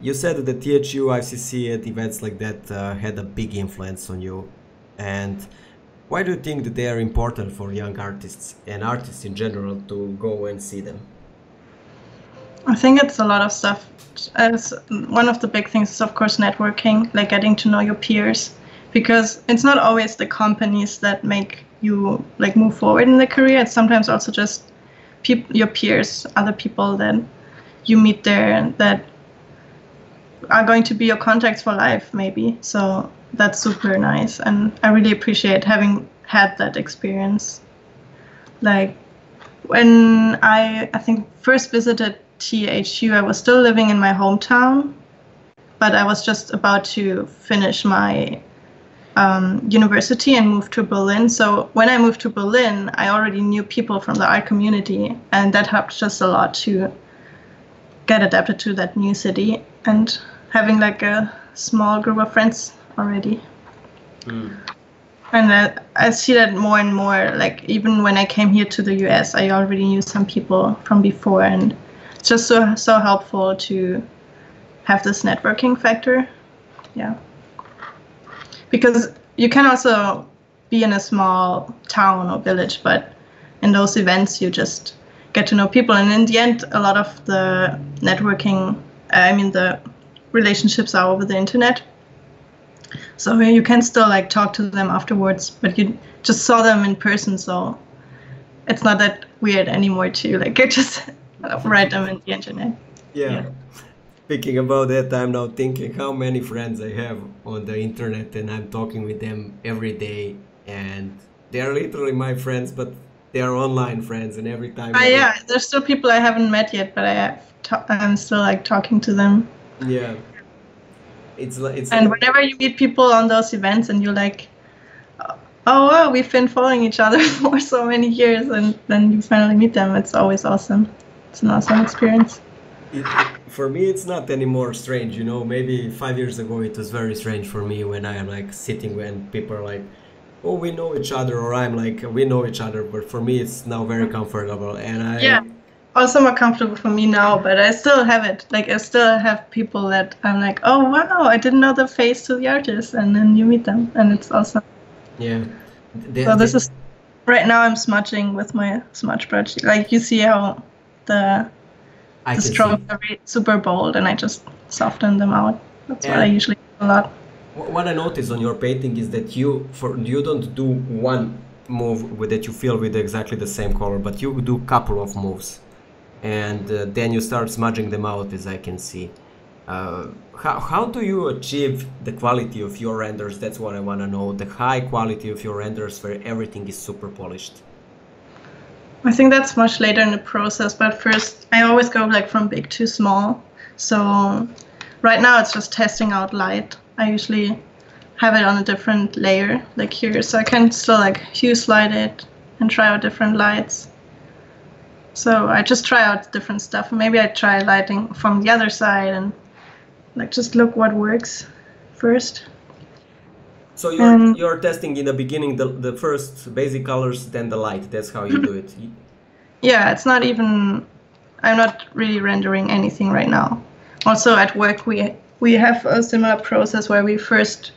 you said that the THU, ICC and events like that uh, had a big influence on you. And why do you think that they are important for young artists and artists in general to go and see them? I think it's a lot of stuff. As one of the big things is, of course, networking, like getting to know your peers, because it's not always the companies that make you like move forward in the career. It's sometimes also just peop- your peers, other people that you meet there that are going to be your contacts for life, maybe. So that's super nice, and I really appreciate having had that experience. Like when I, I think first visited THU, I was still living in my hometown, but I was just about to finish my um, university and move to Berlin. So when I moved to Berlin, I already knew people from the art community, and that helped just a lot to get adapted to that new city and having like a small group of friends already. Mm. And I, I see that more and more. Like even when I came here to the US, I already knew some people from before, and it's just so so helpful to have this networking factor. Yeah, because you can also be in a small town or village, but in those events you just get to know people, and in the end, a lot of the networking, I mean the relationships are over the internet. So you can still like talk to them afterwards but you just saw them in person so it's not that weird anymore to like just write them in the internet yeah. yeah. Speaking about that, I'm now thinking how many friends I have on the internet, and I'm talking with them every day, and they are literally my friends, but they are online friends, and every time. Uh, yeah, there's still people I haven't met yet, but I have I'm still like talking to them. Yeah, it's like it's and like, whenever you meet people on those events and you're like oh wow we've been following each other for so many years and then you finally meet them it's always awesome it's an awesome experience it, for me it's not anymore strange you know maybe five years ago it was very strange for me when i am like sitting when people are like oh we know each other or i'm like we know each other but for me it's now very comfortable and i yeah also more comfortable for me now, but I still have it. Like I still have people that I'm like, oh wow, I didn't know the face to the artist, and then you meet them, and it's awesome. Yeah. They, so this they... is right now. I'm smudging with my smudge brush. Like you see how the I the strokes are super bold, and I just soften them out. That's and what I usually do a lot. What I notice on your painting is that you for you don't do one move with that you feel with exactly the same color, but you do couple of moves and uh, then you start smudging them out as I can see. Uh, how, how do you achieve the quality of your renders? That's what I want to know. The high quality of your renders where everything is super polished. I think that's much later in the process, but first I always go like from big to small. So right now it's just testing out light. I usually have it on a different layer, like here, so I can still like hue slide it and try out different lights. So I just try out different stuff. Maybe I try lighting from the other side and like just look what works first. So you're um, you're testing in the beginning the the first basic colors, then the light. That's how you do it. Yeah, it's not even. I'm not really rendering anything right now. Also at work we we have a similar process where we first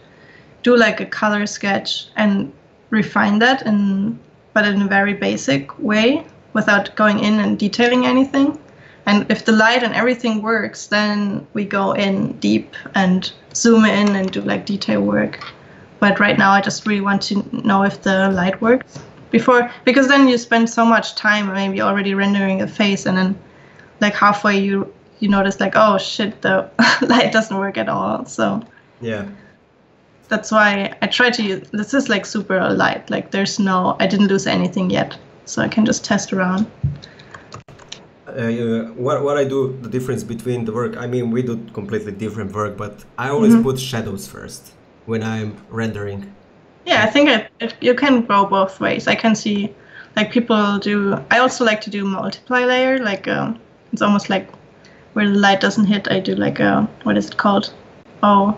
do like a color sketch and refine that in but in a very basic way without going in and detailing anything. And if the light and everything works, then we go in deep and zoom in and do like detail work. But right now, I just really want to know if the light works before, because then you spend so much time maybe already rendering a face, and then like halfway you you notice like oh shit the light doesn't work at all. So yeah, that's why I try to use this is like super light. Like there's no I didn't lose anything yet so I can just test around. uh, what, what I do, the difference between the work, I mean, we do completely different work, but I always mm-hmm. put shadows first when I'm rendering. Yeah, I think it, it, you can go both ways. I can see, like, people do, I also like to do multiply layer, like, uh, it's almost like where the light doesn't hit, I do like a, what is it called? Oh,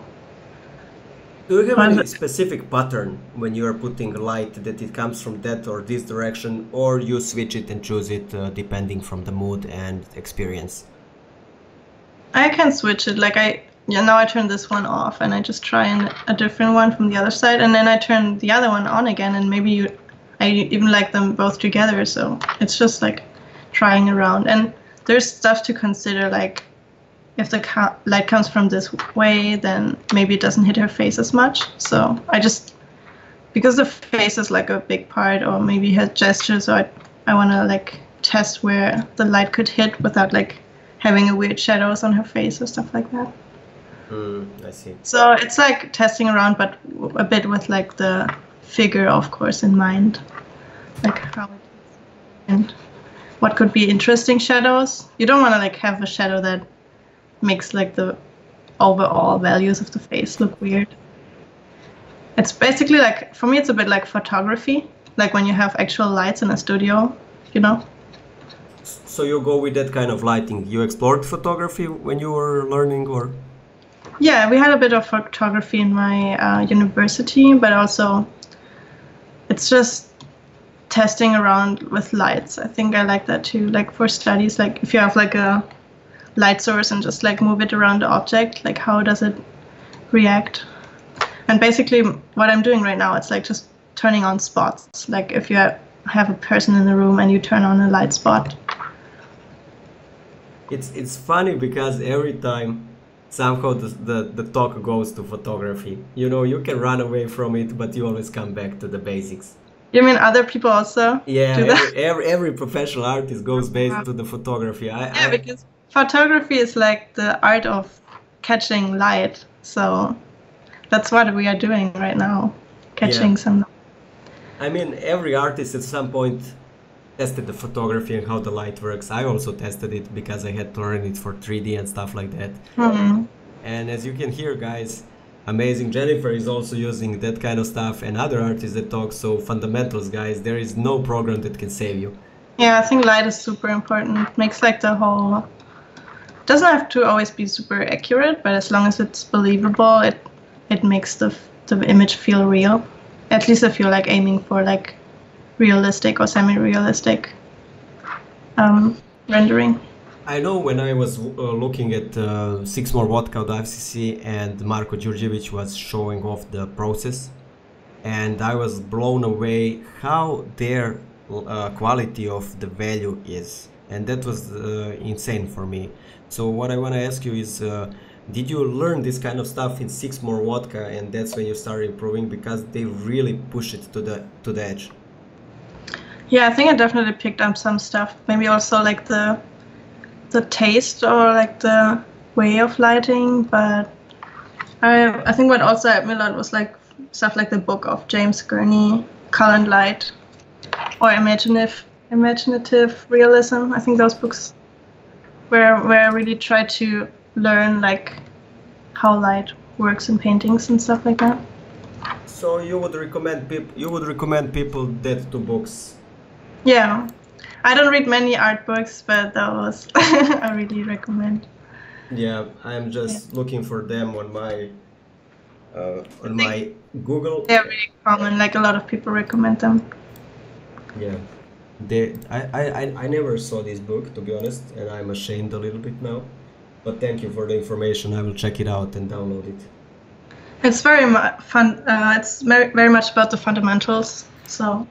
do you have any specific pattern when you are putting light that it comes from that or this direction, or you switch it and choose it uh, depending from the mood and experience? I can switch it. Like I, yeah, now I turn this one off and I just try an, a different one from the other side, and then I turn the other one on again, and maybe you, I even like them both together. So it's just like trying around, and there's stuff to consider like if the light comes from this way, then maybe it doesn't hit her face as much. So I just, because the face is like a big part, or maybe her gesture, so I, I want to like test where the light could hit without like having a weird shadows on her face or stuff like that. Mm, I see. So it's like testing around, but a bit with like the figure, of course, in mind, like how it is and what could be interesting shadows. You don't want to like have a shadow that makes like the overall values of the face look weird. It's basically like for me it's a bit like photography, like when you have actual lights in a studio, you know. So you go with that kind of lighting. You explored photography when you were learning or yeah, we had a bit of photography in my uh, university, but also it's just testing around with lights. I think I like that too. Like for studies, like if you have like a light source and just like move it around the object like how does it react and basically what i'm doing right now it's like just turning on spots like if you have a person in the room and you turn on a light spot it's it's funny because every time somehow the, the, the talk goes to photography you know you can run away from it but you always come back to the basics you mean other people also yeah every, every, every, professional artist goes based to the photography I, yeah I, because photography is like the art of catching light. So that's what we are doing right now, catching yeah. some. I mean, every artist at some point tested the photography and how the light works. I also tested it because I had to learn it for 3D and stuff like that. Mm-hmm. And as you can hear, guys, amazing Jennifer is also using that kind of stuff and other artists that talk. So fundamentals, guys, there is no program that can save you. Yeah, I think light is super important. It makes like the whole doesn't have to always be super accurate, but as long as it's believable, it it makes the the image feel real. At least if you're like aiming for like realistic or semi-realistic um, rendering. I know when I was uh, looking at uh, Six More Vodka of FCC and Marko Djurdjevic was showing off the process, and I was blown away how their uh, quality of the value is, and that was uh, insane for me. So what I want to ask you is, uh, did you learn this kind of stuff in Six More Vodka, and that's when you started improving because they really push it to the to the edge? Yeah, I think I definitely picked up some stuff. Maybe also like the the taste or like the way of lighting, but I I think what also helped me a lot was like stuff like the book of James Gurney, Color and Light, or imaginative imaginative realism. I think those books where where I really try to learn like how light works in paintings and stuff like that. So you would recommend people you would recommend people that two books? Yeah. I don't read many art books, but those I really recommend. Yeah, I'm just yeah. looking for them on my uh, on my Google. They're really common. Like a lot of people recommend them. Yeah they I, I i never saw this book to be honest and i'm ashamed a little bit now but thank you for the information i will check it out and download it it's very fun uh, it's very, very much about the fundamentals so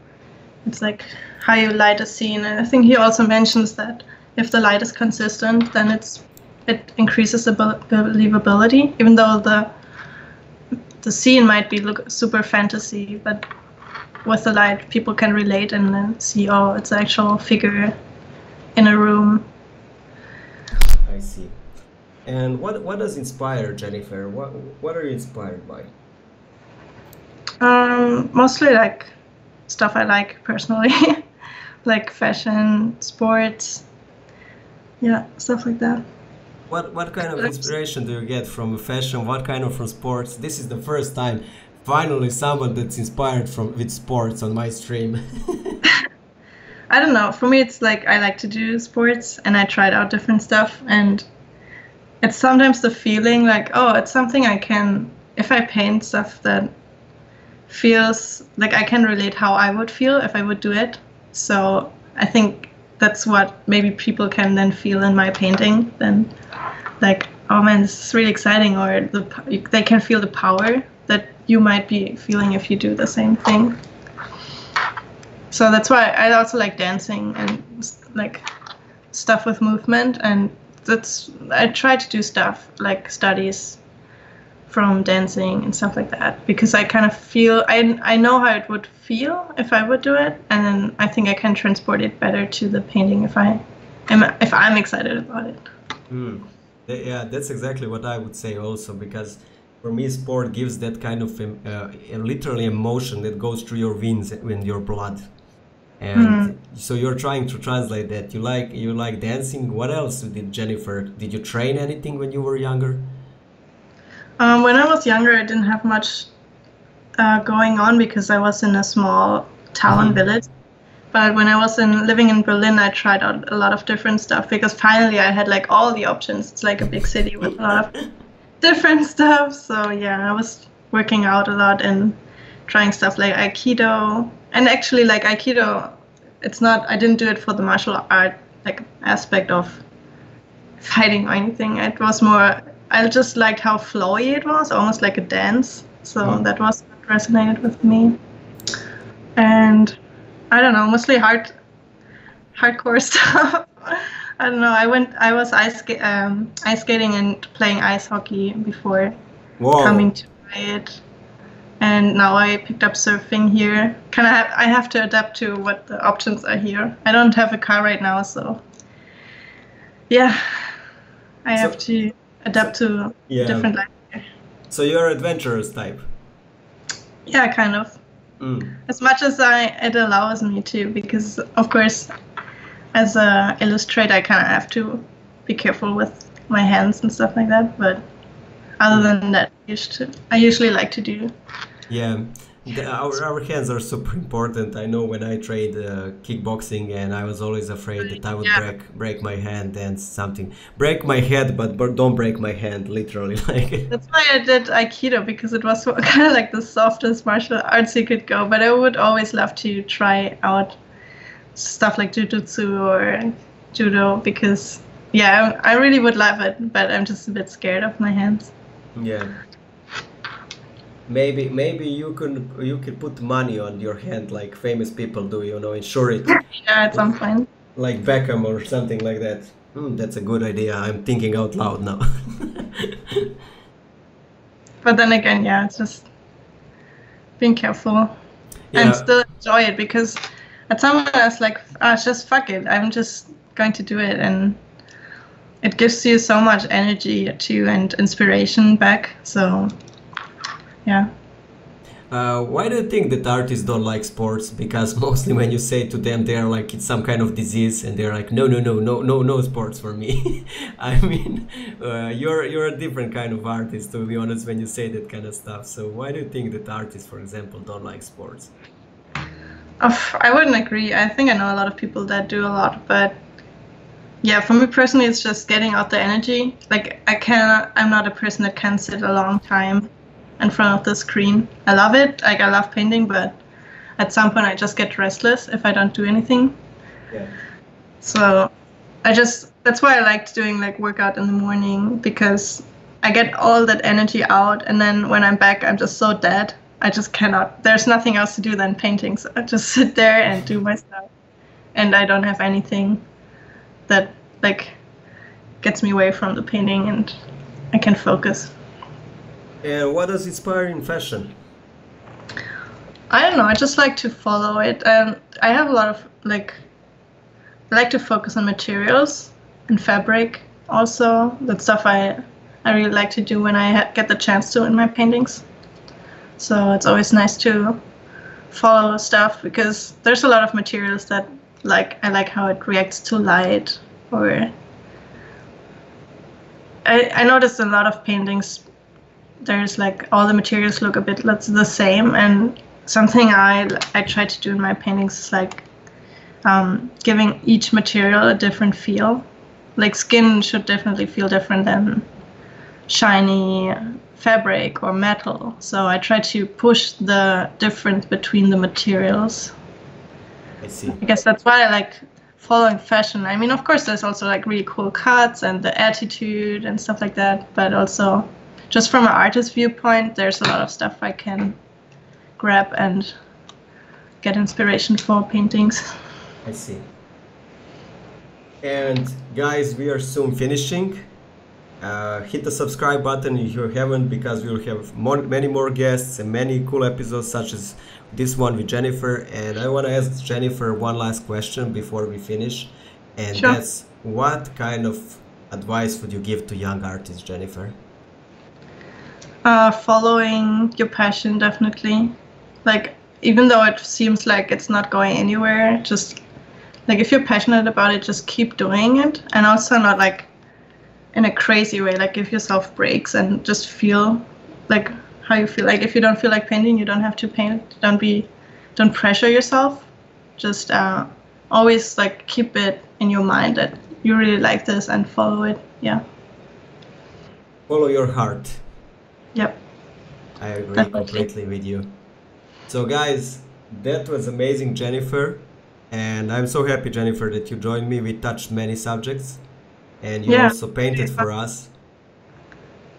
it's like how you light a scene and i think he also mentions that if the light is consistent then it's it increases the believability even though the the scene might be look super fantasy but with the light, people can relate and then see, oh, it's an actual figure in a room. I see. And what what does inspire Jennifer? What what are you inspired by? Um, mostly like stuff I like personally, like fashion, sports, yeah, stuff like that. What what kind of inspiration do you get from fashion? What kind of from sports? This is the first time finally someone that's inspired from with sports on my stream. I don't know. For me, it's like I like to do sports, and I tried out different stuff, and it's sometimes the feeling like, oh, it's something I can. If I paint stuff that feels like I can relate how I would feel if I would do it. So I think that's what maybe people can then feel in my painting. Then, like, oh man, this is really exciting, or the, they can feel the power that you might be feeling if you do the same thing. So that's why I also like dancing and like stuff with movement, and that's I try to do stuff like studies from dancing and stuff like that because I kind of feel I I know how it would feel if I would do it, and then I think I can transport it better to the painting if I am if I'm excited about it. Mm. Yeah, that's exactly what I would say also because for me sport gives that kind of uh, literally emotion that goes through your veins and your blood and mm. so you're trying to translate that you like you like dancing what else did jennifer did you train anything when you were younger um, when i was younger i didn't have much uh, going on because i was in a small town mm-hmm. village but when i was in living in berlin i tried out a lot of different stuff because finally i had like all the options it's like a big city with a lot of different stuff. So yeah, I was working out a lot and trying stuff like Aikido. And actually, like Aikido, it's not. I didn't do it for the martial art like aspect of fighting or anything. It was more. I just liked how flowy it was, almost like a dance. So oh. that was what resonated with me. And I don't know, mostly hard, hardcore stuff. I don't know. I went. I was ice um, ice skating and playing ice hockey before Whoa. coming to Riot, and now I picked up surfing here. Kind of. Have, I have to adapt to what the options are here. I don't have a car right now, so yeah, I so, have to adapt to yeah. different life. So you're adventurous type. Yeah, kind of. Mm. As much as I it allows me to, because of course as a illustrator, I kind of have to be careful with my hands and stuff like that. But other than that, I usually like to do. Yeah, the, our, our hands are super important. I know when I trained uh, kickboxing, and I was always afraid that I would yeah. break break my hand and something break my head, but, but don't break my hand, literally. Like that's why I did Aikido because it was kind of like the softest martial arts you could go. But I would always love to try out stuff like jujutsu or judo because yeah, I really would love it, but I'm just a bit scared of my hands. Yeah. Maybe maybe you can you could put money on your hand like famous people do, you know, insure it. yeah, at some point. Like Beckham or something like that. Hmm, that's a good idea. I'm thinking out loud now. but then again, yeah, it's just being careful yeah. and still enjoy it because at some point I was like, oh, just fuck it. I'm just going to do it, and it gives you so much energy too and inspiration back. So, yeah. Uh, why do you think that artists don't like sports? Because mostly when you say to them they're like it's some kind of disease, and they're like, no, no, no, no, no, no sports for me. I mean, uh, you're you're a different kind of artist, to be honest, when you say that kind of stuff. So why do you think that artists, for example, don't like sports? I wouldn't agree. I think I know a lot of people that do a lot, but yeah, for me personally, it's just getting out the energy. Like I can, I'm not a person that can sit a long time in front of the screen. I love it. Like I love painting, but at some point I just get restless if I don't do anything. Yeah. So I just that's why I liked doing like workout in the morning because I get all that energy out, and then when I'm back, I'm just so dead I just cannot. There's nothing else to do than painting. So I just sit there and do my stuff, and I don't have anything that like gets me away from the painting, and I can focus. And what does inspire in fashion? I don't know. I just like to follow it. Um, I have a lot of like. I like to focus on materials and fabric. Also, that stuff I I really like to do when I get the chance to in my paintings. So it's always nice to follow stuff because there's a lot of materials that like I like how it reacts to light or I, I noticed a lot of paintings there's like all the materials look a bit lots the same and something I I try to do in my paintings is like um, giving each material a different feel. Like skin should definitely feel different than shiny fabric or metal. So I try to push the difference between the materials. I see. I guess that's why I like following fashion. I mean, of course, there's also like really cool cuts and the attitude and stuff like that, but also just from an artist viewpoint, there's a lot of stuff I can grab and get inspiration for paintings. I see. And guys, we are soon finishing. Uh, hit the subscribe button if you haven't because we will have more, many more guests and many cool episodes such as this one with Jennifer. And I want to ask Jennifer one last question before we finish. And sure. that's what kind of advice would you give to young artists, Jennifer? Uh, following your passion, definitely. Like, even though it seems like it's not going anywhere, just like if you're passionate about it, just keep doing it. And also, not like in a crazy way, like give yourself breaks and just feel like how you feel. Like, if you don't feel like painting, you don't have to paint. Don't be, don't pressure yourself. Just uh, always like keep it in your mind that you really like this and follow it. Yeah. Follow your heart. Yep. I agree Definitely. completely with you. So, guys, that was amazing, Jennifer. And I'm so happy, Jennifer, that you joined me. We touched many subjects, and you yeah. also painted for us.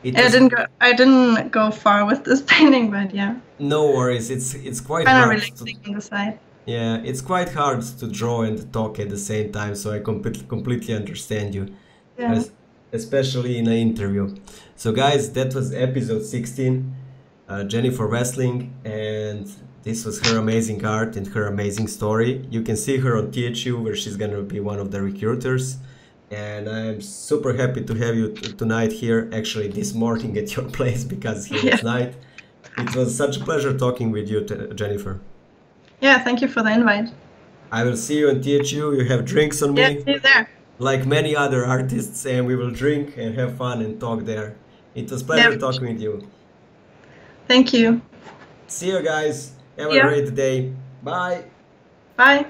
It I was... didn't go. I didn't go far with this painting, but yeah. No worries. It's it's quite kind hard. relaxing to... on the side. Yeah, it's quite hard to draw and talk at the same time. So I completely completely understand you. Yeah especially in an interview. So, guys, that was episode 16. Uh, Jennifer Wuestling, and this was her amazing art and her amazing story. You can see her on THU, where she's gonna be one of the recruiters. And I'm super happy to have you t- tonight here, actually, this morning at your place because here yeah. it's night. It was such a pleasure talking with you, Jennifer. Yeah, thank you for the invite. I will see you on THU. You have drinks on yeah, me. Yeah, see you there like many other artists, and we will drink and have fun and talk there. It was a pleasure talking with you. Thank you. See you guys. Have a great day. Bye. Bye.